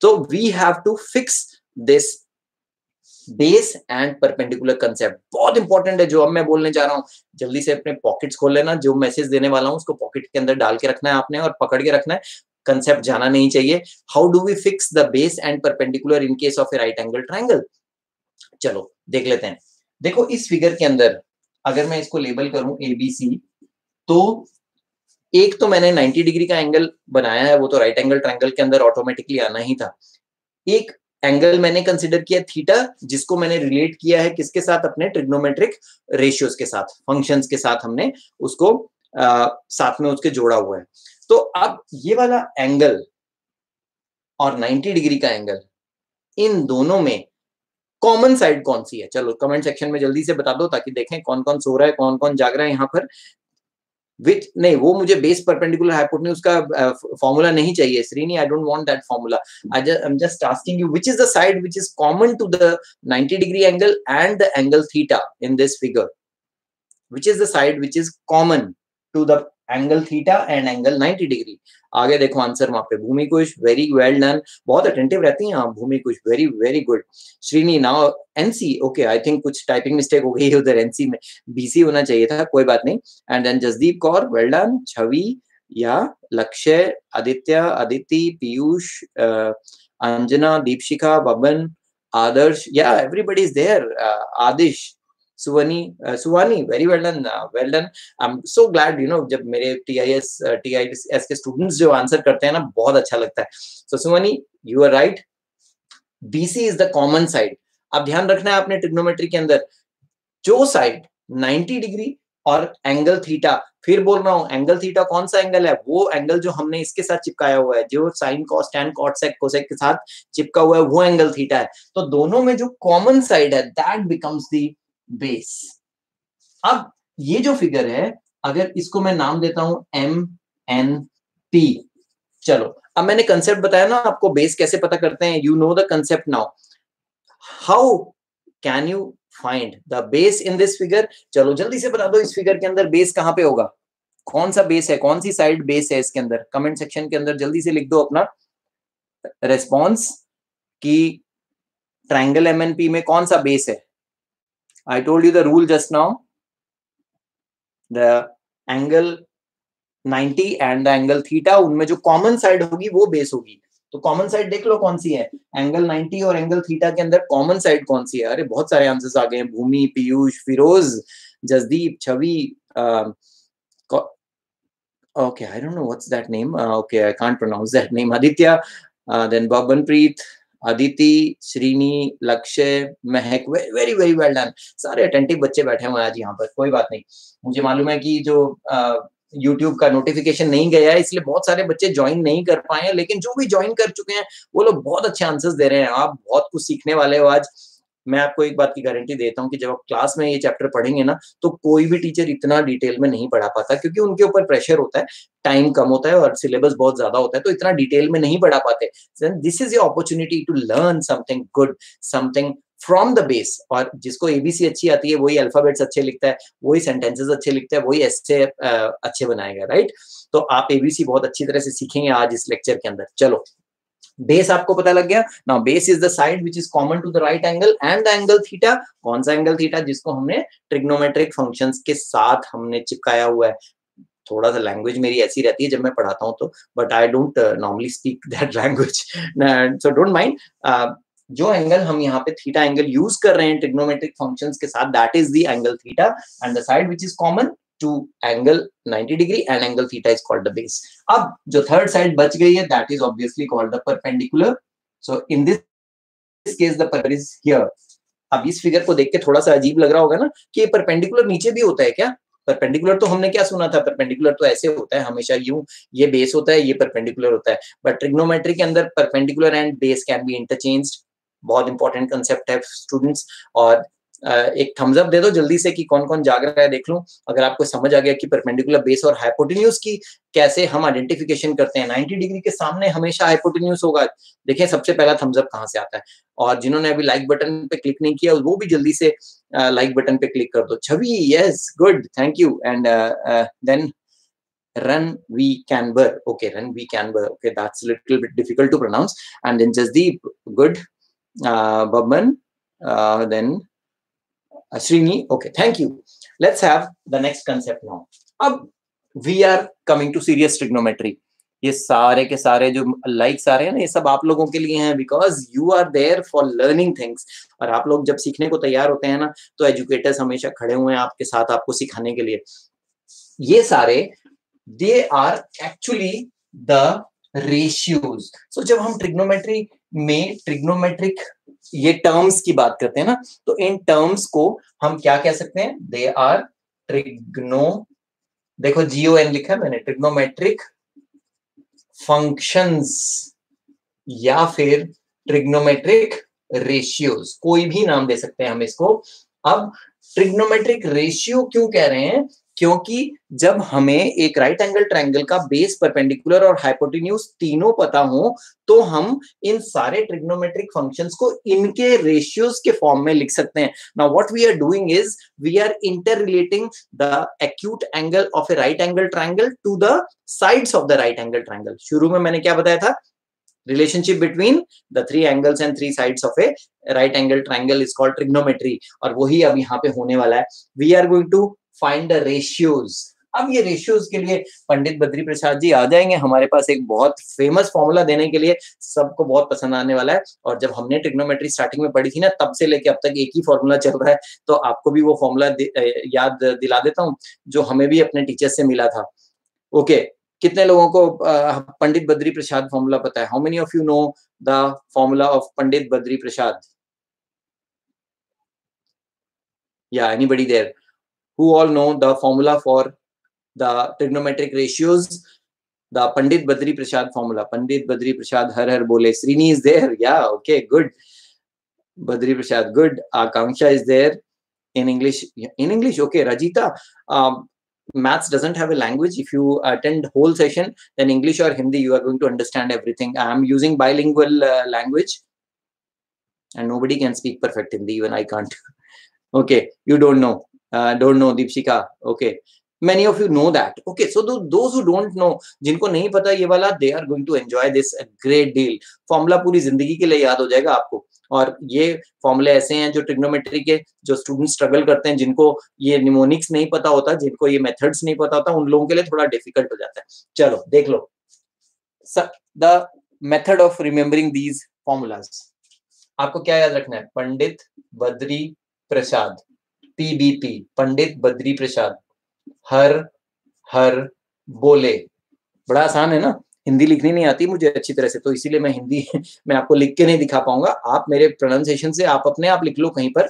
तो we have to fix this base and perpendicular concept बहुत इंपॉर्टेंट है, जो अब मैं बोलने जा रहा हूँ। जल्दी से अपने पॉकेट्स खोल लेना, जो मैसेज देने वाला हूँ, उसको पॉकेट के अंदर डाल के रखना है आपने और पकड़ के रखना है। कंसेप्ट जाना नहीं चाहिए। How do we fix the base and perpendicular in case of a right angle triangle चलो, देख लेते हैं। देखो, इस फिगर के अंदर, अगर मैं इसको लेबल करूँ ए बी सी तो एक तो मैंने 90 डिग्री का एंगल बनाया है, वो तो राइट एंगल ट्रायंगल के अंदर ऑटोमेटिकली आना ही था। एक एंगल मैंने कंसिडर किया थीटा जिसको मैंने रिलेट किया है किसके साथ? अपने ट्रिग्नोमेट्रिक रेशियोज के साथ फ़ंक्शंस के साथ हमने उसको साथ में उसके जोड़ा हुआ है। तो अब ये वाला एंगल और 90 डिग्री का एंगल इन दोनों में कॉमन साइड कौन सी है? चलो कमेंट सेक्शन में जल्दी से बता दो ताकि देखें कौन कौन सो रहा है कौन कौन जाग रहा है यहाँ पर। विच नहीं, वो मुझे बेस परपेंडिकुलर हाइपोटेन्यूज का फॉर्मूला नहीं चाहिए। Srini I don't want that formula I am just asking you which is the side which is common to the 90 degree angle and the angle theta in this figure which is the side which is common? To the angle theta and angle 90 degree आगे देखो answer वहाँ पे, Bhoomi Kush very well done बहुत attentive रहती हैं आप, Bhoomi Kush very very good Srini now NC okay I think कुछ typing mistake हो गई है उधर एनसी में. बीसी होना चाहिए था, कोई बात नहीं. And then Jasdeep Kaur well done Chhavi, या लक्ष्य, आदित्य अदिति पीयूष अंजना, दीपशिखा, बबन, आदर्श, या everybody is there Aadish. Suvani Suvani very well done well done I am so glad you know जब मेरे टीआईएस टीआईएस के स्टूडेंट्स जो आंसर करते हैं ना, बहुत अच्छा लगता है। So Suvani you are right BC is the common side अब ध्यान रखना है आपने ट्रिग्नोमेट्री के अंदर। जो साइड 90 डिग्री और एंगल थीटा फिर बोल रहा हूँ एंगल थीटा कौन सा एंगल है? वो एंगल जो हमने इसके साथ चिपकाया हुआ है, जो sine cos tan cot sec cosec के साथ चिपका हुआ है, वो एंगल थीटा है। तो दोनों में जो कॉमन साइड है दैट बिकम्स द बेस अब ये जो फिगर है, अगर इसको मैं नाम देता हूँ एम एन पी चलो। अब मैंने कंसेप्ट बताया ना, आपको बेस कैसे पता करते हैं? You know the concept now how can you find the base in this figure चलो, जल्दी से बता दो इस फिगर के अंदर बेस कहाँ पे होगा? कौन सा बेस है? कौन सी साइड बेस है इसके अंदर? कमेंट सेक्शन के अंदर जल्दी से लिख दो अपना। रेस्पॉन्स की ट्राइंगल एमएनपी में कौन सा बेस है? I told you the rule just now the angle 90 and the angle theta उनमें जो कॉमन साइड होगी वो बेस होगी। तो कॉमन साइड देख लो कौन सी है। एंगल 90 और एंगल थीटा के अंदर कॉमन साइड कौन सी है? अरे बहुत सारे आंसर्स आ गए हैं। भूमि पीयूष फिरोज जसदीप छवि i don't know what's that name. uh, okay i can't pronounce that name. aditya uh, then babanpreet Aditi Shrini, Lakshya, Mahak very very well done सारे अटेंटिव बच्चे बैठे हुए हैं आज यहाँ पर, कोई बात नहीं। मुझे मालूम है कि जो यूट्यूब का नोटिफिकेशन नहीं गया है, इसलिए बहुत सारे बच्चे ज्वाइन नहीं कर पाए हैं, लेकिन जो भी ज्वाइन कर चुके हैं, वो लोग बहुत अच्छे आंसर्स दे रहे हैं। आप बहुत कुछ सीखने वाले हो आज। मैं आपको एक बात की गारंटी देता हूँ कि जब आप क्लास में ये चैप्टर पढ़ेंगे ना तो कोई भी टीचर इतना डिटेल में नहीं पढ़ा पाता, क्योंकि उनके ऊपर प्रेशर होता है टाइम कम होता है और सिलेबस बहुत ज़्यादा होता है तो इतना डिटेल में नहीं पढ़ा पाते। This is your opportunity to learn something good something from the base और जिसको एबीसी अच्छी आती है, वही अल्फाबेट्स अच्छे लिखता है, वही सेंटेंसेस अच्छे लिखता है, वही ऐसे अच्छे बनाएगा राइट तो आप एबीसी बहुत अच्छी तरह से सीखेंगे आज इस लेक्चर के अंदर। चलो बेस आपको पता लग गया। Now base is the side which is common to the right angle and the angle theta कौन सा एंगल थीटा जिसको हमने ट्रिग्नोमेट्रिक फ़ंक्शंस के साथ हमने चिपकाया हुआ है। थोड़ा सा लैंग्वेज मेरी ऐसी रहती है जब मैं पढ़ाता हूँ तो but I don't normally speak that language so don't mind जो एंगल हम यहाँ पे थीटा एंगल यूज़ कर रहे हैं ट्रिग्नोमेट्रिक फ़ंक्शंस के साथ that is the angle theta and the side which is common to angle 90 degree and angle theta is called the base अब जो थर्ड साइड बच गई है that is obviously called the perpendicular so in this case the per is here अब इस figure को देख के थोड़ा सा अजीब लग रहा होगा ना कि ये परपेंडिकुलर नीचे भी होता है क्या? परपेंडिकुलर तो हमने क्या सुना था? परपेंडिकुलर तो ऐसे होता है, हमेशा यूँ ये बेस होता है, ये परपेंडिकुलर होता है। बट ट्रिग्नोमेट्री के अंदर perpendicular and base can be interchanged बहुत इंपॉर्टेंट कंसेप्ट है स्टूडेंट्स और एक थम्स अप दे दो जल्दी से कि कौन कौन जाग रहा है देख लूँ। अगर आपको समझ आ गया कि परपेंडिकुलर बेस और हाइपोटेन्यूज की कैसे हम आइडेंटिफिकेशन करते हैं 90 डिग्री के सामने हमेशा हाइपोटेन्यूज होगा। देखें सबसे पहला थम्स अप कहाँ से आता है? और जिन्होंने अभी लाइक बटन पे क्लिक नहीं किया वो भी जल्दी से लाइक बटन पे क्लिक कर दो। Chhavi yes good thank you and then run we canber okay run we canber okay that's a little bit difficult to pronounce and then the good uh babman uh, then uh, Srini. Okay, thank you. Let's have the next concept now. अब we are coming to serious trigonometry. ये सारे के सारे जो likes आ रहे हैं ना ये सब आप लोगों के लिए हैं because you are there for learning things और आप लोग जब सीखने को तैयार होते हैं ना तो एजुकेटर्स हमेशा खड़े हुए हैं आपके साथ आपको सिखाने के लिए ये सारे they are actually the ratios so जब हम ट्रिग्नोमेट्री में ट्रिग्नोमेट्रिक ये टर्म्स की बात करते हैं ना तो इन टर्म्स को हम क्या कह सकते हैं? दे आर ट्रिग्नो देखो जियो एन लिखा है मैंने ट्रिग्नोमेट्रिक फ़ंक्शंस या फिर ट्रिग्नोमेट्रिक रेशियोज कोई भी नाम दे सकते हैं हम इसको। अब ट्रिग्नोमेट्रिक रेशियो क्यों कह रहे हैं? क्योंकि जब हमें एक राइट एंगल ट्रायंगल का बेस परपेंडिकुलर और हाइपोटेन्यूज तीनों पता हो तो हम इन सारे ट्रिग्नोमेट्रिक फ़ंक्शंस को इनके रेशियोज के फॉर्म में लिख सकते हैं। Now what we are doing is we are interrelating the acute angle of a right angle triangle to the sides of the right angle triangle शुरू में मैंने क्या बताया था? Relationship between the three angles and three sides of a right angle triangle is called trigonometry और वही अब यहाँ पे होने वाला है। We are going to find the ratios अब ये रेशियोज के लिए पंडित बद्री प्रसाद जी आ जाएँगे हमारे पास एक बहुत फ़ेमस फॉर्मूला देने के लिए। सबको बहुत पसंद आने वाला है। और जब हमने ट्रिग्नोमेट्री स्टार्टिंग में पढ़ी थी ना, तब से लेके अब तक एक ही फॉर्मूला चल रहा है। तो आपको भी वो फॉर्मूला याद दिला देता हूँ, जो हमें भी अपने टीचर से मिला था। ओके कितने लोगों को पंडित बद्री प्रसाद फॉर्मूला पता है? How many of you know the formula of Pandit Badri Prasad? या anybody there who all know the formula for the trigonometric ratios, the Pandit Badri Prasad formula. Pandit Badri Prasad Har Har Bole. Srini is there. Yeah, okay, good. Badri Prasad, good. Akanksha is there in English. In English, okay. Rajita, um, maths doesn't have a language. If you attend whole session, then English or Hindi, you are going to understand everything. I am using bilingual uh, language and nobody can speak perfect Hindi, even I can't. okay, you don't know. Uh, don't know, of you know that. Okay, so those who don't know, जिनको नहीं पता ये वाला, are going to enjoy this a great deal. Formula पूरी ज़िंदगी के लिए याद हो जाएगा आपको. और ये फॉर्मूले ऐसे हैं जो ट्रिग्नोमेट्री के जो स्टूडेंट स्ट्रगल करते हैं जिनको ये निमोनिक्स नहीं पता होता जिनको ये मेथड्स नहीं पता होता उन लोगों के लिए थोड़ा डिफ़िकल्ट हो जाता है। चलो देख लो। The method of remembering these formulas आपको क्या याद रखना है? पंडित बद्री प्रसाद। पीबीपी पंडित बद्री प्रसाद। हर हर बोले। बड़ा आसान है ना? हिंदी लिखनी नहीं आती मुझे अच्छी तरह से तो इसीलिए मैं हिंदी मैं आपको लिख के नहीं दिखा पाऊँगा। आप मेरे प्रोनाउंसिएशन से आप अपने आप लिख लो कहीं पर।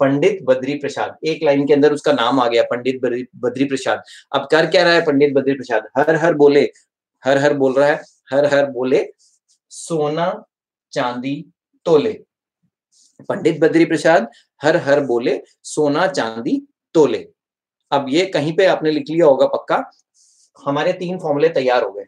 पंडित बद्री प्रसाद, एक लाइन के अंदर उसका नाम आ गया, पंडित बद्री प्रसाद। अब कर क्या रहा है पंडित बद्री प्रसाद? हर हर बोले। हर हर बोल रहा है। हर हर बोले। सोना, चांदी, तोले। पंडित बद्री प्रसाद हर हर बोले, सोना चांदी तोले। अब ये कहीं पे आपने लिख लिया होगा पक्का, हमारे तीन फॉर्मूले तैयार हो गए।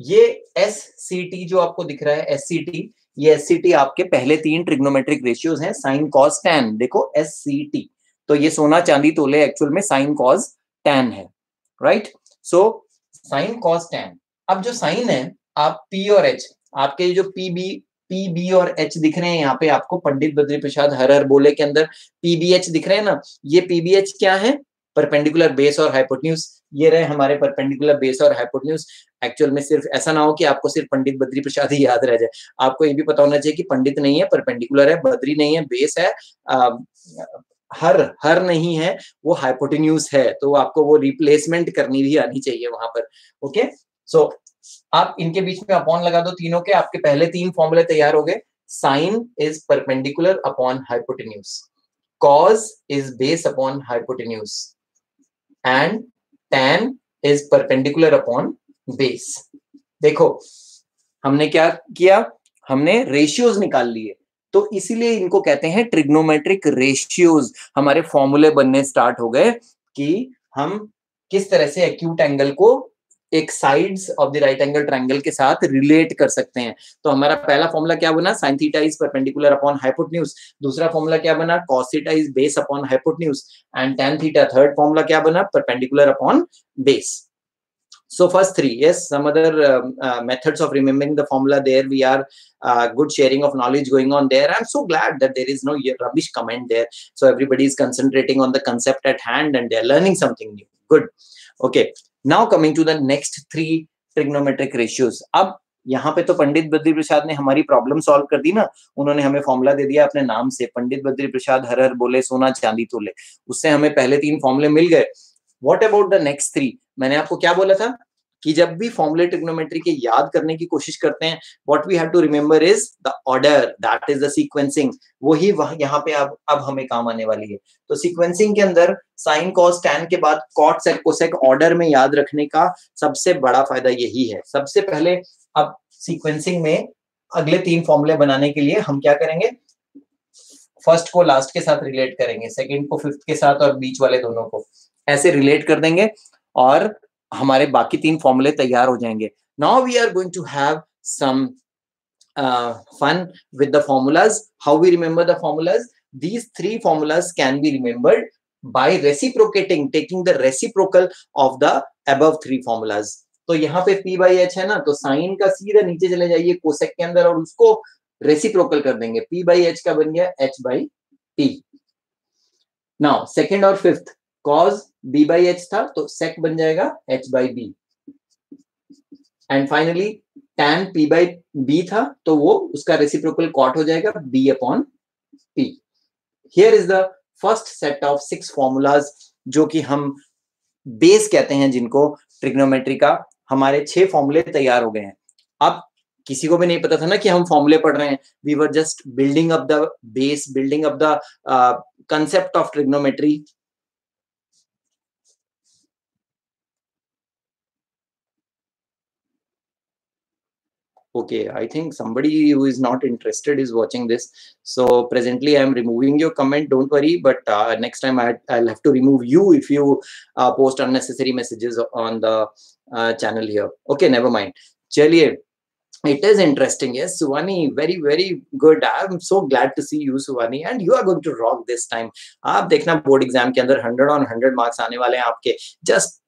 ये एस सी टी जो आपको दिख रहा है एस सी टी ये एस सी टी आपके पहले तीन ट्रिग्नोमेट्रिक रेशियोज हैं साइन कॉस टेन देखो एस सी टी तो ये सोना चांदी तोले एक्चुअल में साइन कॉस टेन है right so sine cos tan अब जो साइन है, आप पी और एच आपके जो पी बी पी बी और एच दिख रहे हैं यहाँ पे। आपको पंडित बद्री प्रसाद हर हर बोले के अंदर पीबीएच दिख रहे हैं ना? ये पीबीएच क्या है? परपेंडिकुलर बेस और हाइपोटन्यूज ये रहे हमारे परपेंडिकुलर बेस और हाइपोटन्यूज एक्चुअल में सिर्फ़ ऐसा ना हो कि आपको सिर्फ़ पंडित बद्री प्रसाद ही याद रह जाए। आपको ये भी पता होना चाहिए कि पंडित नहीं है परपेंडिकुलर है बद्री नहीं है बेस है आ, हर हर नहीं है वो हाइपोटेन्यूज है। तो आपको वो रिप्लेसमेंट करनी भी आनी चाहिए वहाँ पर। ओके सो आप इनके बीच में अपॉन लगा दो तीनों के, आपके पहले तीन फॉर्मूले तैयार हो गए। Sine is perpendicular upon hypotenuse cos is base upon hypotenuse. And tan is perpendicular upon base. देखो, हमने क्या किया? हमने रेशियोज निकाल लिए। तो इसीलिए इनको कहते हैं ट्रिग्नोमेट्रिक रेशियोज हमारे फॉर्मूले बनने स्टार्ट हो गए कि हम किस तरह से एक्यूट एंगल को एक sides of the right angle triangle के साथ रिलेट कर सकते हैं। तो हमारा पहला फॉर्मूला क्या बना? Sine theta is perpendicular upon hypotenuse दूसरा फॉर्मूला क्या बना? Cos theta is base upon hypotenuse and tan theta third formula क्या बना perpendicular upon base so first three yes some other methods of remembering the formula there we are good sharing of knowledge going on there I am so glad that there is no rubbish comment there so everybody is concentrating on the concept at hand and they are learning something new good okay now coming to the next three trigonometric ratios अब यहाँ पे तो पंडित बद्री प्रसाद ने हमारी problem solve कर दी ना। उन्होंने हमें फॉर्मूला दे दिया अपने नाम से। पंडित बद्री प्रसाद, हर हर बोले, सोना चांदी तोले। उससे हमें पहले तीन फॉर्मूले मिल गए। What about the next three मैंने आपको क्या बोला था? कि जब भी फॉर्मुले ट्रिग्नोमेट्री के याद करने की कोशिश करते हैं what we have to remember is the order that is the sequencing वही वह, यहाँ पे अब अब हमें काम आने वाली है। तो सीक्वेंसिंग के अंदर साइन कॉस टैन के बाद कॉट सेक कोसेक ऑर्डर में याद रखने का सबसे बड़ा फ़ायदा यही है। सबसे पहले अब सीक्वेंसिंग में अगले तीन फॉर्मूले बनाने के लिए हम क्या करेंगे? फ़र्स्ट को लास्ट के साथ रिलेट करेंगे सेकंड को फिफ्थ के साथ और बीच वाले दोनों को। ऐसे रिलेट कर देंगे और हमारे बाकी तीन फॉर्मूले तैयार हो जाएँगे। Now we are going to have some fun with the formulas how we remember the formulas these three formulas can be remembered by reciprocating, taking the reciprocal of the above three formulas. तो यहाँ पे p by H है ना तो sign का सीधा नीचे चले जाइए कोसेक के अंदर और उसको रेसिप्रोकल कर देंगे। P बाई एच का बन गया h by p now second और fifth cos B by H था तो सेक बन जाएगा H by B and finally tan P by B था तो वो उसका रेसिप्रोकल कॉट हो जाएगा B upon P here is the first set of six formulas जो कि हम बेस कहते हैं, जिनको ट्रिग्नोमेट्री का हमारे छह फॉर्मूले तैयार हो गए हैं। अब किसी को भी नहीं पता था ना कि हम फॉर्मूले पढ़ रहे हैं। We were just building up the base building up the concept of trigonometry okay i think somebody who is not interested is watching this. So presently i'm removing your comment don't worry but uh, next time I, will have to remove you if you uh, post unnecessary messages on the uh, channel here. Okay never mind. Chaliye it is interesting. Yes suvani very very good. I'm so glad to see you suvani and you are going to rock this time. aap dekhna board exam ke andar 100 on 100 marks aane wale hain aapke just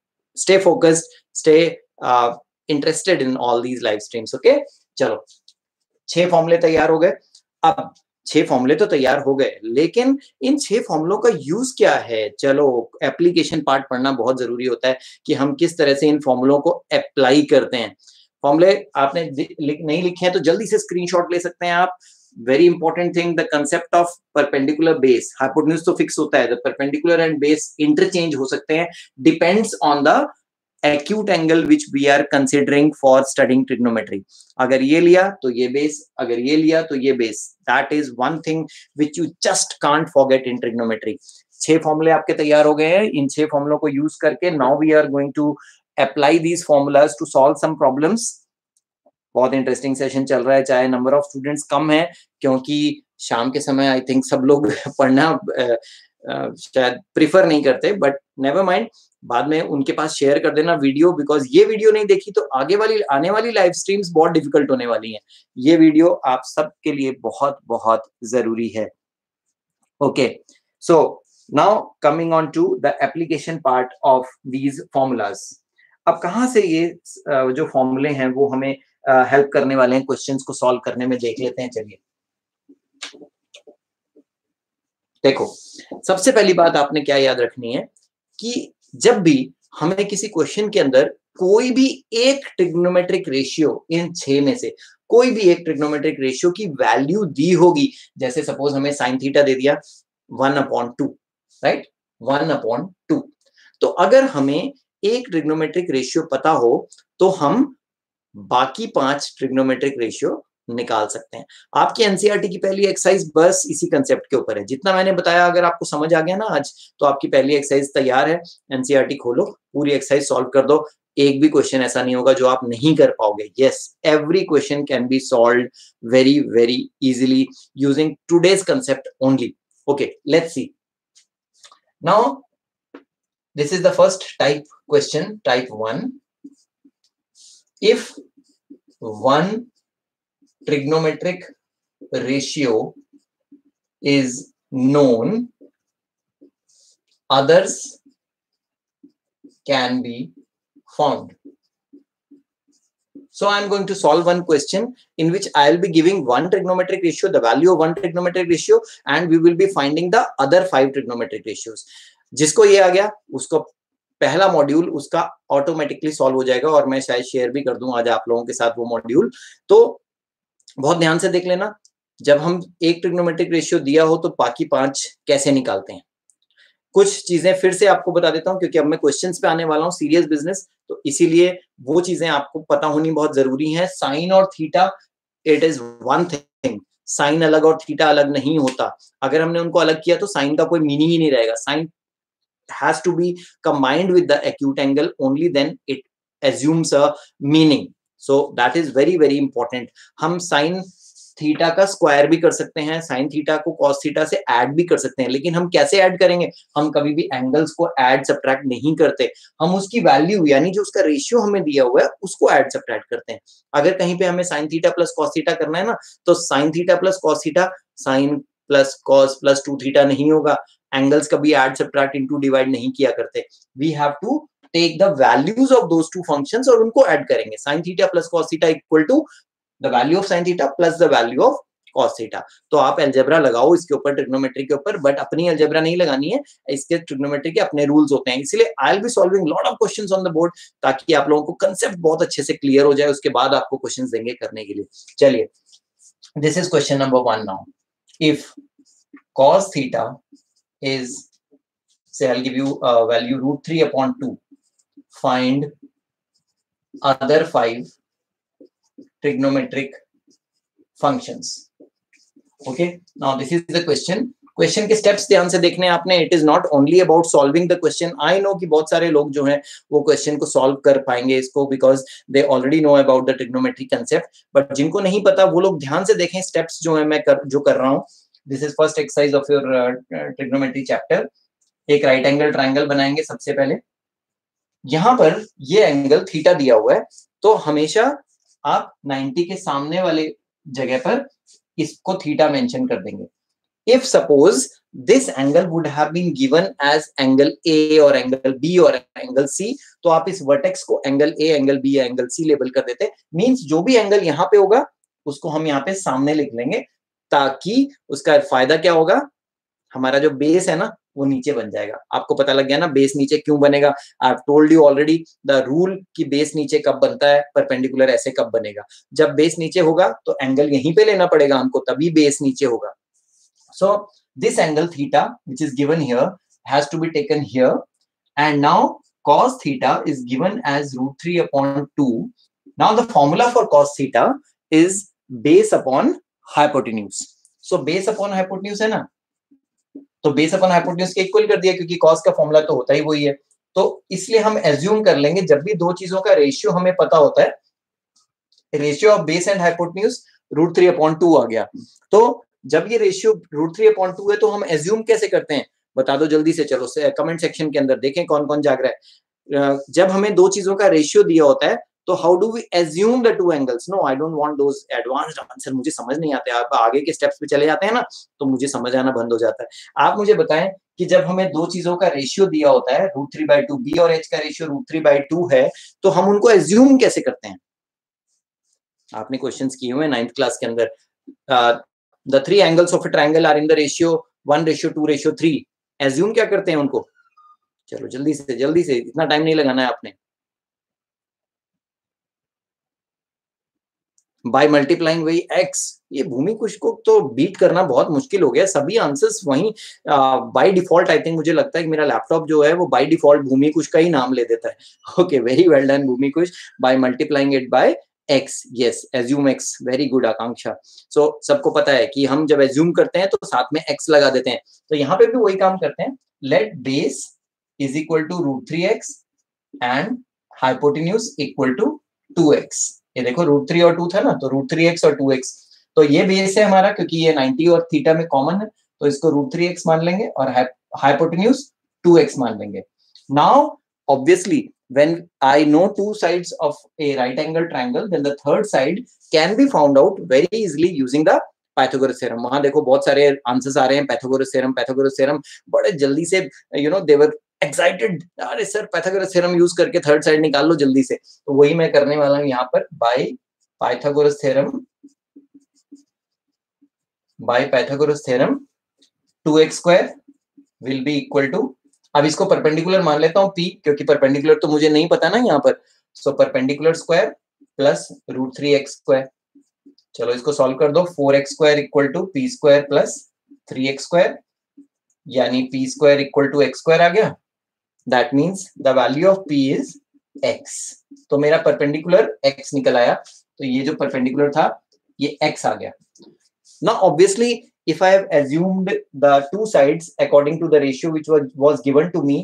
stay focused stay uh, interested in all these live streams okay चलो, छह फॉर्मूले तैयार हो गए। अब छह फॉर्मूले तो तैयार हो गए, लेकिन इन छह फॉर्मूलों का यूज़ क्या है? चलो एप्लीकेशन पार्ट पढ़ना बहुत ज़रूरी होता है कि हम किस तरह से इन फॉर्मूलों को अप्लाई करते हैं। फॉर्मूले आपने नहीं लिखे हैं तो जल्दी से स्क्रीनशॉट ले सकते हैं आप। Very important thing the concept of perpendicular base hypotenuse तो फिक्स होता है the perpendicular and base interchange हो सकते हैं। Depends on the acute angle which we are considering for studying trigonometry अगर ये लिया तो ये बेस अगर ये लिया तो ये base that is one thing which you just can't forget in trigonometry छह फॉर्मूले आपके तैयार हो गए हैं। इन छह फॉर्मुलों को यूज़ करके now we are going to apply these formulas to solve some problems बहुत इंटरेस्टिंग सेशन चल रहा है। चाहे नंबर ऑफ़ स्टूडेंट्स कम है, क्योंकि शाम के समय आई थिंक सब लोग पढ़ना शायद प्रिफर नहीं करते बट नेवर माइंड बाद में उनके पास शेयर कर देना वीडियो बिकॉज़ ये वीडियो नहीं देखी तो आगे वाली, आने वाली लाइव स्ट्रीम्स बहुत डिफ़िकल्ट होने वाली हैं। ये वीडियो आप सबके लिए बहुत बहुत ज़रूरी है। Okay so now coming on to the application part of these formulas अब कहाँ से ये जो फॉर्मूले हैं, वो हमें हेल्प करने वाले हैं क्वेश्चन को सॉल्व करने में देख लेते हैं, चलिए। देखो, सबसे पहली बात आपने क्या याद रखनी है कि जब भी हमें किसी क्वेश्चन के अंदर कोई भी एक ट्रिग्नोमेट्रिक रेशियो इन छह में से कोई भी एक ट्रिग्नोमेट्रिक रेशियो की वैल्यू दी होगी, जैसे सपोज़ हमें साइन थीटा दे दिया one upon two right one upon two तो अगर हमें एक ट्रिग्नोमेट्रिक रेशियो पता हो तो हम बाकी पाँच ट्रिग्नोमेट्रिक रेशियो निकाल सकते हैं। आपकी एनसीआरटी e की पहली एक्सरसाइज बस इसी कंसेप्ट के ऊपर है। जितना मैंने बताया, अगर आपको समझ आ गया ना आज तो आपकी पहली एक्सरसाइज तैयार है। एनसीआरटी e खोलो, पूरी एक्सरसाइज सॉल्व कर दो। एक भी क्वेश्चन ऐसा नहीं होगा जो आप नहीं कर पाओगे। Yes every question can be solve very very easily using today's concept only okay let's see now this is the first type question, type 1 if one trigonometric ratio is known, others can be found. So I'm going to solve one question in which I'll be giving one trigonometric ratio, the value of one trigonometric ratio, and we will be finding the other five trigonometric ratios. जिसको ये आ गया उसको पहला module उसका automatically solve हो जाएगा और मैं शायद शेयर भी कर दूँ आज आप लोगों के साथ वो मॉड्यूल तो बहुत ध्यान से देख लेना। जब हम एक ट्रिग्नोमेट्रिक रेशियो दिया हो तो बाकी पाँच कैसे निकालते हैं? कुछ चीज़ें फिर से आपको बता देता हूँ, क्योंकि अब मैं क्वेश्चंस पे आने वाला हूँ सीरियस बिज़नेस तो इसीलिए वो चीज़ें आपको पता होनी बहुत ज़रूरी है। साइन और theta it is one thing sine अलग और थीटा अलग नहीं होता। अगर हमने उनको अलग किया तो साइन का कोई मीनिंग ही नहीं रहेगा। Sine has to be combined with the acute angle only then it assumes a meaning so that is very very important हम साइन थीटा का स्क्वायर भी कर सकते हैं साइन थीटा को कॉस थीटा से ऐड भी कर सकते हैं, लेकिन हम कैसे ऐड करेंगे? हम कभी भी एंगल्स को ऐड सब्ट्रैक्ट नहीं करते। हम उसकी वैल्यू यानी जो उसका रेशियो हमें दिया हुआ है, उसको ऐड सब्ट्रैक्ट करते हैं। अगर कहीं पे हमें sine theta plus cos theta करना है ना तो sine theta plus cos theta sine plus cos plus two theta नहीं होगा। एंगल्स कभी ऐड सब्ट्रैक्ट इनटू डिवाइड नहीं किया करते। We have to take the values of those two functions और उनको ऐड करेंगे। Sine theta plus cos theta equal to the value of sine theta plus the value of cos theta तो आप algebra लगाओ इसके ऊपर ट्रिग्नोमेट्री के ऊपर बट अपनी एल्जेब्रा नहीं लगानी है। इसके ट्रिग्नोमेट्री के अपने रूल्स होते हैं। इसलिए I be solving lot of question on the board ताकि आप लोगों को कंसेप्ट बहुत अच्छे से क्लियर हो जाए। उसके बाद आपको क्वेश्चन देंगे करने के लिए। चलिए this is question number one now if theta is, say I'll give you a value root 3 upon 2 find other five trigonometric functions. Okay, now this is the question. Question के स्टेप्स ध्यान से देखने आपने it is not only about solving the question I know कि बहुत सारे लोग जो हैं, वो क्वेश्चन को सॉल्व कर पाएँगे इसको because they already know about the trigonometry concept but जिनको नहीं पता, वो लोग ध्यान से देखें स्टेप्स जो है मैं कर, जो कर रहा हूँ. This is first exercise of your trigonometry chapter एक राइट एंगल ट्राइंगल बनाएँगे सबसे पहले. यहाँ पर ये एंगल थीटा दिया हुआ है तो हमेशा आप 90 के सामने वाले जगह पर इसको थीटा मेंशन कर देंगे। If suppose this angle would have been given as angle A or angle B or angle C तो आप इस vertex को एंगल ए एंगल बी या angle C लेबल कर देते। मींस जो भी एंगल यहाँ पे होगा, उसको हम यहाँ पे सामने लिख लेंगे, ताकि उसका फ़ायदा क्या होगा? हमारा जो बेस है ना, वो नीचे बन जाएगा। आपको पता लग गया ना बेस नीचे क्यों बनेगा? I told you already the rule कि बेस नीचे कब बनता है परपेंडिकुलर ऐसे कब बनेगा। जब बेस नीचे होगा तो एंगल यहीं पे लेना पड़ेगा हमको, तभी बेस नीचे होगा। So this angle theta which is given here has to be taken here and now cos theta is given as root 3 upon 2 now, the formula for cos theta is base upon hypotenuse. So base upon hypotenuse है ना? तो base upon hypotenuse के equal कर दिया क्योंकि cos का formula तो होता ही वही है। तो इसलिए हम एज्यूम कर लेंगे जब भी दो चीज़ों का रेशियो हमें पता होता है ratio of base and hypotenuse root three upon two आ गया। तो जब ये ratio root three upon two है तो हम एज्यूम कैसे करते हैं? बता दो जल्दी से चलो से, कमेंट सेक्शन के अंदर देखें कौन कौन जाग रहा है। जब हमें दो चीज़ों का रेशियो दिया होता है तो how do we assume the two angles no I don't want those advanced answer मुझे समझ नहीं आते। आप आगे के स्टेप्स पे चले जाते हैं ना तो मुझे समझ आना बंद हो जाता है। आप मुझे बताएँ कि जब हमें दो चीज़ों का रेशियो दिया होता है root three by two B और एच का ratio root three by two है तो हम उनको एज्यूम कैसे करते हैं? आपने क्वेश्चन किए हुए नाइन्थ क्लास के अंदर। the three angles of a triangle are in the ratio one ratio two ratio three assume क्या करते हैं उनको? चलो, जल्दी से जल्दी से, इतना टाइम नहीं लगाना है आपने। बाय मल्टीप्लाइंग वही एक्स ये भूमि कुछ को तो बीट करना बहुत मुश्किल हो गया। सभी आंसर्स वही बाय डिफ़ॉल्ट आई थिंक मुझे लगता है कि मेरा लैपटॉप जो है वो बाय डिफ़ॉल्ट भूमि कुछ का ही नाम ले देता है। Okay very well done Bhumi कुछ by multiplying it by X yes assume X very good Akanksha. So सबको पता है कि हम जब एज्यूम करते हैं तो साथ में एक्स लगा देते हैं। तो यहाँ पे भी वही काम करते हैं। Let base is equal to root three X and hypotenuse equal to two X ये देखो रूट थ्री और टू था ना तो रूट थ्री एक्स और टू एक्स तो ये बेस है हमारा क्योंकि ये नाइनटी और थीटा में कॉमन है तो इसको रूट थ्री एक्स मान लेंगे और हाइपोटिन्यूज टू एक्स मान लेंगे। Now obviously when I know two sides of a right angle triangle, then the third side can be found out very easily using the Pythagoras theorem वहाँ देखो बहुत सारे answers आ रहे हैं पाइथागोरस थ्योरम पाइथागोरस थ्योरम बड़े जल्दी से you know they're excited अरे सर पाइथागोरस थ्योरम यूज़ करके थर्ड साइड निकाल लो जल्दी से। तो वही मैं करने वाला हूँ यहाँ पर by Pythagoras theorem by Pythagoras theorem 2x square will be equal to अब इसको परपेंडिकुलर मान लेता हूँ पी क्योंकि परपेंडिकुलर तो मुझे नहीं पता ना यहाँ पर। So perpendicular square plus root three x square चलो इसको सॉल्व कर दो four x square equal to p square plus three x square यानी p square equal to x square आ गया। That means the value of p is x तो मेरा perpendicular x निकल आया। तो ये जो परपेंडिकुलर था ये एक्स आ गया। ना obviously if I have assumed sides according to the ratio which was, was given to me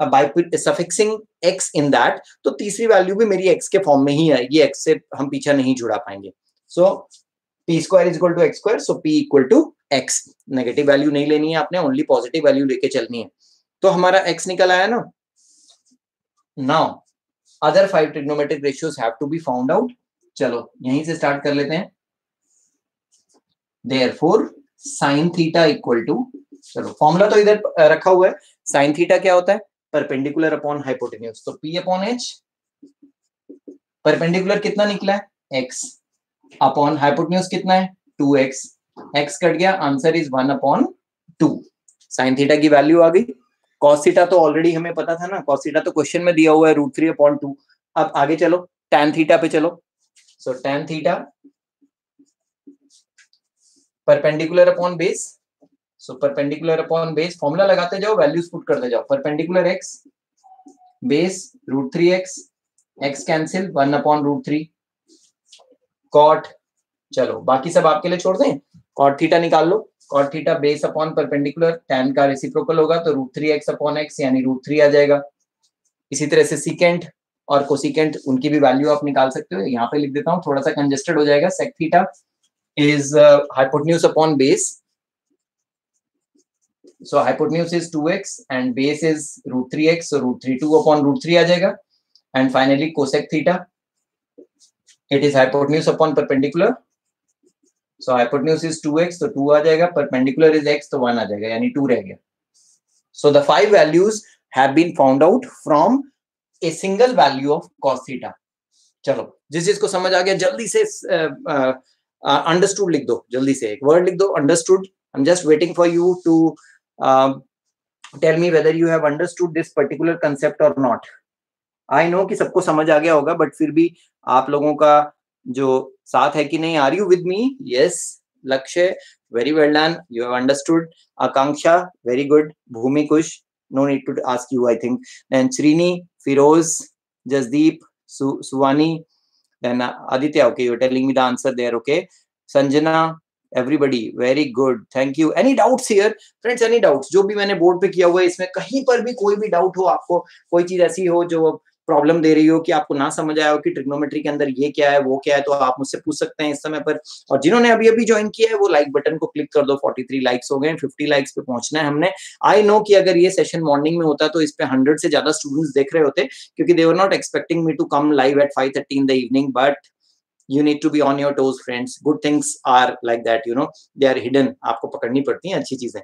uh, by suffixing x तो तीसरी वैल्यू भी मेरी x के फॉर्म में ही आएगी। X से हम पीछा नहीं जुड़ा पाएँगे। So p square is equal to x square so p equal to x. Negative value नहीं लेनी है आपने ओनली पॉजिटिव वैल्यू लेके चलनी है। तो हमारा एक्स निकल आया ना। Now other five trigonometric ratios have to be found out चलो, यहीं से स्टार्ट कर लेते हैं। Therefore sine theta equal to चलो फॉर्मूला तो इधर रखा हुआ है। साइन थीटा क्या होता है? परपेंडिकुलर अपॉन हाइपोटेन्यूज तो पी अपॉन एच परपेंडिकुलर कितना निकला है? एक्स अपॉन हाइपोटेन्यूज कितना है? टू एक्स एक्स कट गया answer is one upon two sine theta की वैल्यू आ गई। कॉस थीटा तो ऑलरेडी हमें पता था ना कॉस थीटा तो क्वेश्चन में दिया हुआ है रूट थ्री अपॉन टू अब आगे चलो टेन थीटा पे चलो। So tan theta perpendicular upon base so perpendicular upon base formula लगाते जाओ वैल्यूज़ पुट करते जाओ। Perpendicular x base root three x x cancel one upon root three cot चलो, बाकी सब आपके लिए छोड़ दें? कॉट थीटा निकाल लो। Cot theta base upon perpendicular tan का रेसिप्रोकल होगा तो root three x upon x यानी रूट थ्री आ जाएगा। इसी तरह से सीकेंट और कोसिकेंट उनकी भी वैल्यू आप निकाल सकते हो। यहाँ पे लिख देता हूँ, थोड़ा सा कंजेस्टेड हो जाएगा। Sec theta is hypotenuse upon base so, hypotenuse is 2x and base is root 3x so root 3 2 upon root 3 आ जाएगा। And finally, cosec theta, it is hypotenuse upon perpendicular so hypotenuse is 2x तो 2 आ जाएगा perpendicular is x तो 1 आ जाएगा यानी 2 रह गया। So the five values have been found out from a single value of cos theta चलो जिस चीज़ को समझ आ गया जल्दी से अंडरस्टूड uh, uh, लिख दो जल्दी से एक वर्ड लिख दो understood I am just waiting for you to tell me whether you have understood this particular concept और नॉट आई नो कि सबको समझ आ गया होगा बट फिर भी आप लोगों का जो साथ है कि नहीं? Are you with me yes Lakshya very well done you have understood Akanksha very good Bhumi Kush to ask you i think. Then Srini, firoz jasdeep Su suwani then uh, aditya okay you're telling me the answer there okay. Sanjana everybody very good thank you any doubts here friends any doubts जो भी मैंने board पे किया हुआ है इसमें कहीं पर भी कोई भी डाउट हो आपको कोई चीज़ ऐसी हो जो प्रॉब्लम दे रही हो कि आपको ना समझ आया हो कि ट्रिग्नोमेट्री के अंदर ये क्या है, वो क्या है तो आप मुझसे पूछ सकते हैं इस समय पर। और जिन्होंने अभी अभी ज्वाइन किया है, वो लाइक बटन को क्लिक कर दो। 43 लाइक्स हो गए 50 लाइक्स पे पहुँचना है हमने। आई नो कि अगर ये सेशन मॉर्निंग में होता तो इस पे हंड्रेड से ज़्यादा स्टूडेंट्स देख रहे होते, क्योंकि they were not expecting me to come live at five in the evening but you need to be on your toes, friends. Good things are like that, you know. They are hidden. आपको पकड़नी पड़ती है अच्छी चीज़ें।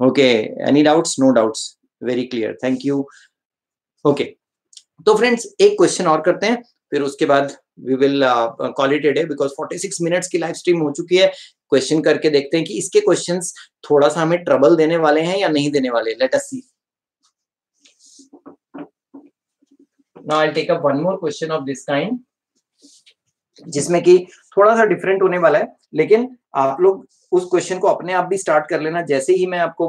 Okay, any doubts? No doubts. Very clear. Thank you. Okay. तो friends एक question और करते हैं, फिर उसके बाद we will call it day because 46 minutes की लाइव स्ट्रीम हो चुकी है। क्वेश्चन करके देखते हैं कि इसके क्वेश्चंस थोड़ा सा हमें ट्रबल देने वाले हैं या नहीं देने वाले। Let us see now i'll take up one more question of this kind, जिसमें कि थोड़ा सा डिफरेंट होने वाला है, लेकिन आप लोग उस क्वेश्चन को अपने आप भी स्टार्ट कर लेना। जैसे ही मैं आपको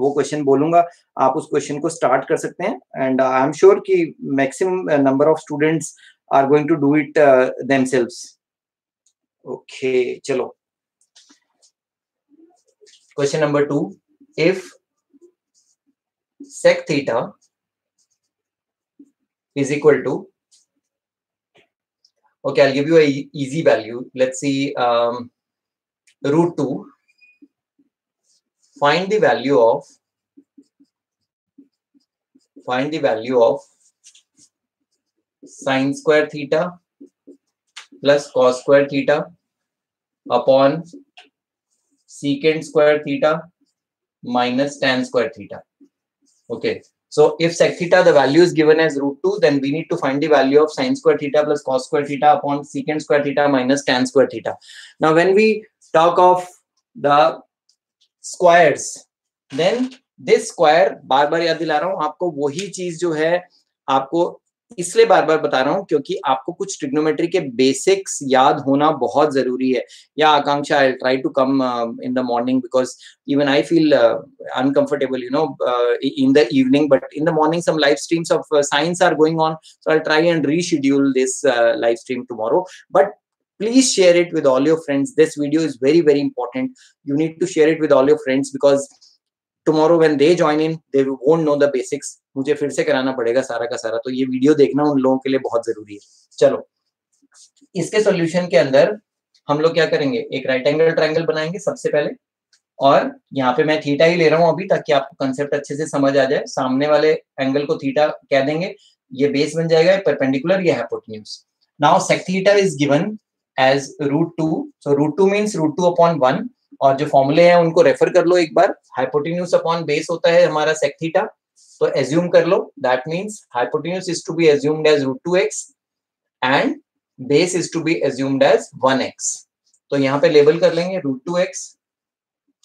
वो क्वेश्चन बोलूँगा आप उस क्वेश्चन को स्टार्ट कर सकते हैं। एंड आई एम श्योर कि maximum number of students are going to do it themselves okay चलो। Question number two if sec theta is equal to Okay, I'll give you a easy value. Let's um, root 2. Find the value of, find the value of sine square theta plus cos square theta upon secant square theta minus tan square theta. Okay, so if sec theta, the value is given as root 2, then we need to find the value of sine square theta plus cos square theta upon secant square theta minus tan square theta. Now, when we talk of the squares, then this square, बार बार याद दिला रहा हूँ आपको वही चीज़ जो है आपको इसलिए बार बार बता रहा हूँ क्योंकि आपको कुछ ट्रिग्नोमेट्री के बेसिक्स याद होना बहुत ज़रूरी है। या Akanksha I try to come in the morning because even I feel uncomfortable you know in the evening but in the morning some live streams of science are going on so I try and reschedule this live stream tomorrow but please share it with all your friends. This video is very very important. You need to share it with all your friends because tomorrow when they join in, they won't know the basics. मुझे फिर से कराना पड़ेगा सारा का सारा। तो ये वीडियो देखना उन लोगों के लिए बहुत ज़रूरी है। चलो। इसके सॉल्यूशन के अंदर हम लोग क्या करेंगे? एक राइट एंगल ट्रायंगल बनाएँगे सबसे पहले। और यहाँ पे मैं थीटा ही ले रहा हूँ अभी ताकि आपको कंसेप्ट अच्छे से समझ आ जाए। सामने वाले एंगल को थीटा कह देंगे। ये बेस बन जाएगा परपेंडिकुलर ये hypotenuse now sec theta is given as root two so root two means root two upon one और जो फॉर्मूले हैं उनको रेफर कर लो एक बार. हाइपोटेन्यूज अपॉन बेस होता है हमारा सेक थीटा तो एज्यूम कर लो. That means hypotenuse is to be assumed as root two x and base is to be assumed as one x तो यहाँ पे लेबल कर लेंगे root two x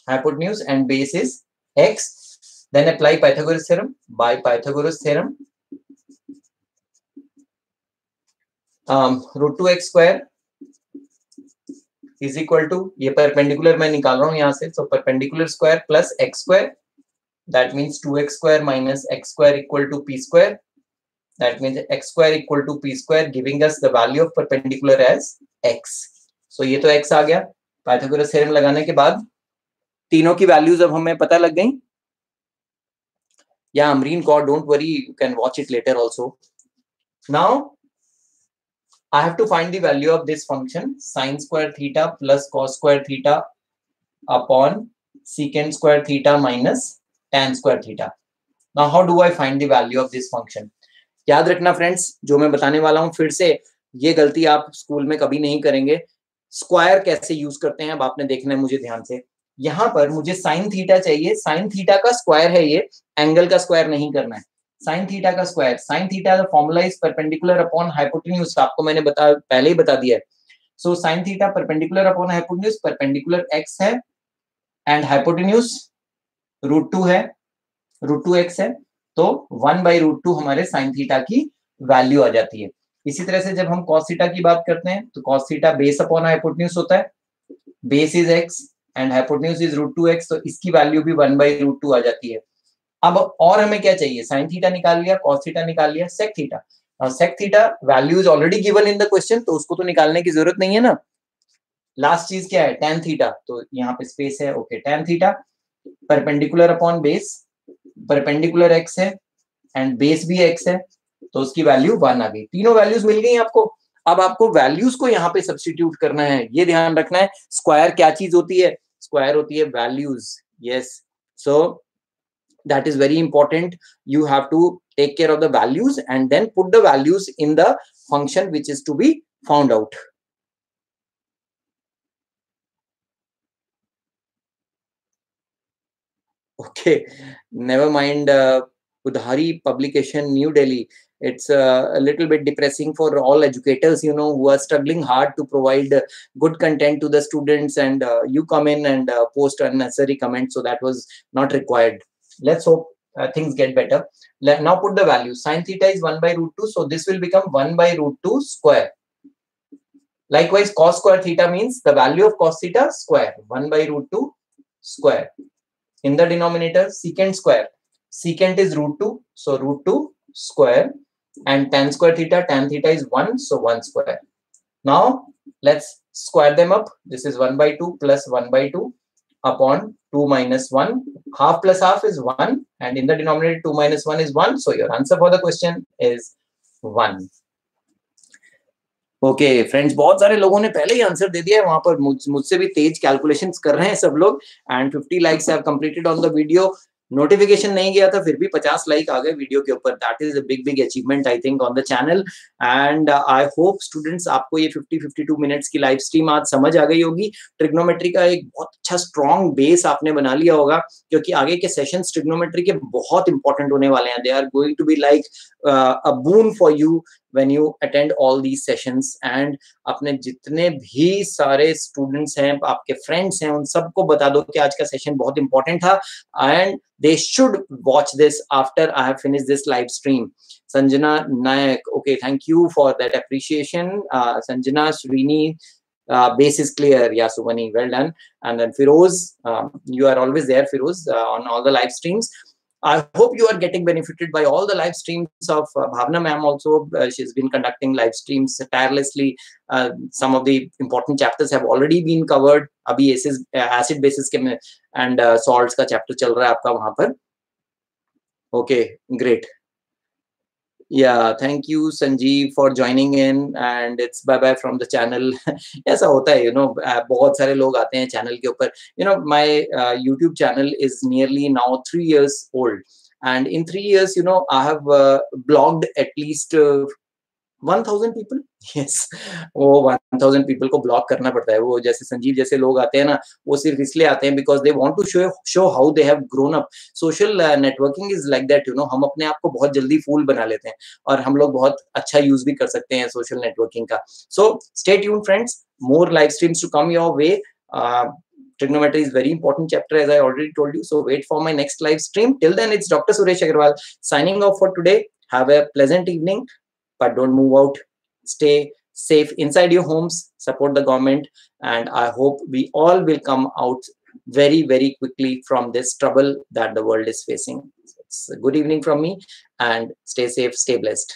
hypotenuse and base is x. Then apply pythagoras theorem by pythagoras theorem. Um, root 2x square is equal to ये perpendicular मैं निकाल रहा हूँ यहाँ से so perpendicular square plus x square that means two x square minus x square equal to p square that means x square equal to p square giving as the value of perpendicular as x so ये तो x आ गया। Pythagoras theorem लगाने के बाद तीनों की values अब हमें पता लग गई। या अमरीन कॉ don't worry you can watch it later also now I have to find the value of this function sine square theta plus cos square theta upon secant square theta minus tan square theta. Now, how do I find the value of this function? याद रखना friends जो मैं बताने वाला हूँ फिर से ये गलती आप स्कूल में कभी नहीं करेंगे स्क्वायर कैसे यूज़ करते हैं अब आपने देखना है मुझे ध्यान से यहाँ पर मुझे साइन थीटा चाहिए साइन थीटा का स्क्वायर है ये एंगल का स्क्वायर नहीं करना है साइन थीटा का स्क्वायर, साइन थीटा का formula is perpendicular upon hypotenuse आपको मैंने बता, पहले ही बता दिया है। So sine theta perpendicular upon hypotenuse perpendicular x है एंड हाइपोटेन्यूज रूट टू है रूट टू एक्स है तो वन बाई रूट टू हमारे साइन थीटा की वैल्यू आ जाती है। इसी तरह से जब हम कॉस थीटा की बात करते हैं तो cos theta base upon hypotenuse होता है base is x and hypotenuse is root two x तो इसकी वैल्यू भी वन बाई रूट टू आ जाती है। अब और हमें क्या चाहिए? साइन थीटा निकाल लिया कॉस थीटा निकाल लिया सेक थीटा और sec theta value is already given in the question तो उसको तो निकालने की ज़रूरत नहीं है ना? लास्ट चीज़ क्या है? टेन थीटा तो यहाँ पे स्पेस है okay tan theta perpendicular upon base perpendicular x है एंड बेस भी एक्स है तो उसकी वैल्यू वन आ गई. तीनों वैल्यूज़ मिल गई आपको. अब आपको वैल्यूज़ को यहाँ पे सब्सटीट्यूट करना है. ये ध्यान रखना है स्क्वायर क्या चीज़ होती है? स्क्वायर होती है values yes so that is very important. You have to take care of the values and then put the values in the function which is to be found out. Okay never mind uh, udhari publication new delhi. It's uh, a little bit depressing for all educators you know who are struggling hard to provide good content to the students and uh, you come in and uh, post unnecessary comments. So that was not required let's hope uh, things get better. Let, now put the value. Sine theta is 1 by root 2. So this will become 1 by root 2 square. Likewise, cos square theta means the value of cos theta square. 1 by root 2 square. In the denominator, secant square. Secant is root 2. So root 2 square. And tan square theta, tan theta is 1. So 1 square. Now, let's square them up. This is 1 by 2 plus 1 by 2 upon 2 minus 1. Half plus half is 1 and in the denominator 2 minus 1 is 1. So your answer for the question is 1. Okay friends बहुत सारे लोगों ने पहले ही answer दे दिया है वहाँ पर मुझसे भी तेज कैलकुलेशंस कर रहे हैं सब लोग and 50 likes have completed on the video notification नहीं गया था, फिर भी 50 लाइक आ गए वीडियो के ऊपर. That is a big big achievement I think on the channel and I hope students आपको ये 50 52 मिनट्स की लाइव स्ट्रीम आज समझ आ गई होगी. ट्रिग्नोमेट्री का एक बहुत अच्छा स्ट्रॉन्ग बेस आपने बना लिया होगा, क्योंकि आगे के सेशन ट्रिग्नोमेट्री के बहुत इंपॉर्टेंट होने वाले हैं. They are going to be like a boon for you when you attend all these sessions अपने जितने भी सारे स्टूडेंट्स हैं, आपके फ्रेंड्स हैं, उन सबको बता दो कि आज का सेशन बहुत इंपॉर्टेंट था and they should watch this after I have finish this live stream Sanjana Nayak okay thank you for that appreciation Sanjana Shrini base is clear या Subani well done and Firoz you are always there Firoz on all the live streams I hope you are getting benefited by all the live streams of uh, Bhavna ma'am also. Uh, she's been conducting live streams tirelessly. Uh, some of the important chapters have already been covered. Abhi acid, acid basis and uh, salts ka chapter chal raha hai aapka wahan par. Okay, great yeah thank you sanjeev for joining in and it's bye bye from the channel. yes hota hai you know uh, bahut sare log aate hain channel ke upar you know my uh, youtube channel is nearly now 3 years old. And in 3 years you know i have uh, blogged at least uh, one thousand people yes वो one thousand people को block करना पड़ता है वो जैसे संजीव जैसे लोग आते हैं ना वो सिर्फ़ इसलिए आते हैं because they want to show show how they have grown up social networking is like that you know हम अपने आप को बहुत जल्दी फूल बना लेते हैं और हम लोग बहुत अच्छा यूज़ भी कर सकते हैं सोशल नेटवर्किंग का सो स्टेट यून friends more live streams to come your way Trigonometry is very important chapter as I already told you. So wait for my next live stream. Till then, it's Dr. Suresh Agarwal signing off for today. Have a pleasant evening. But don't move out. Stay safe inside your homes, support the government, and I hope we all will come out very, very quickly from this trouble that the world is facing. It's a good evening from me, and stay safe, stay blessed.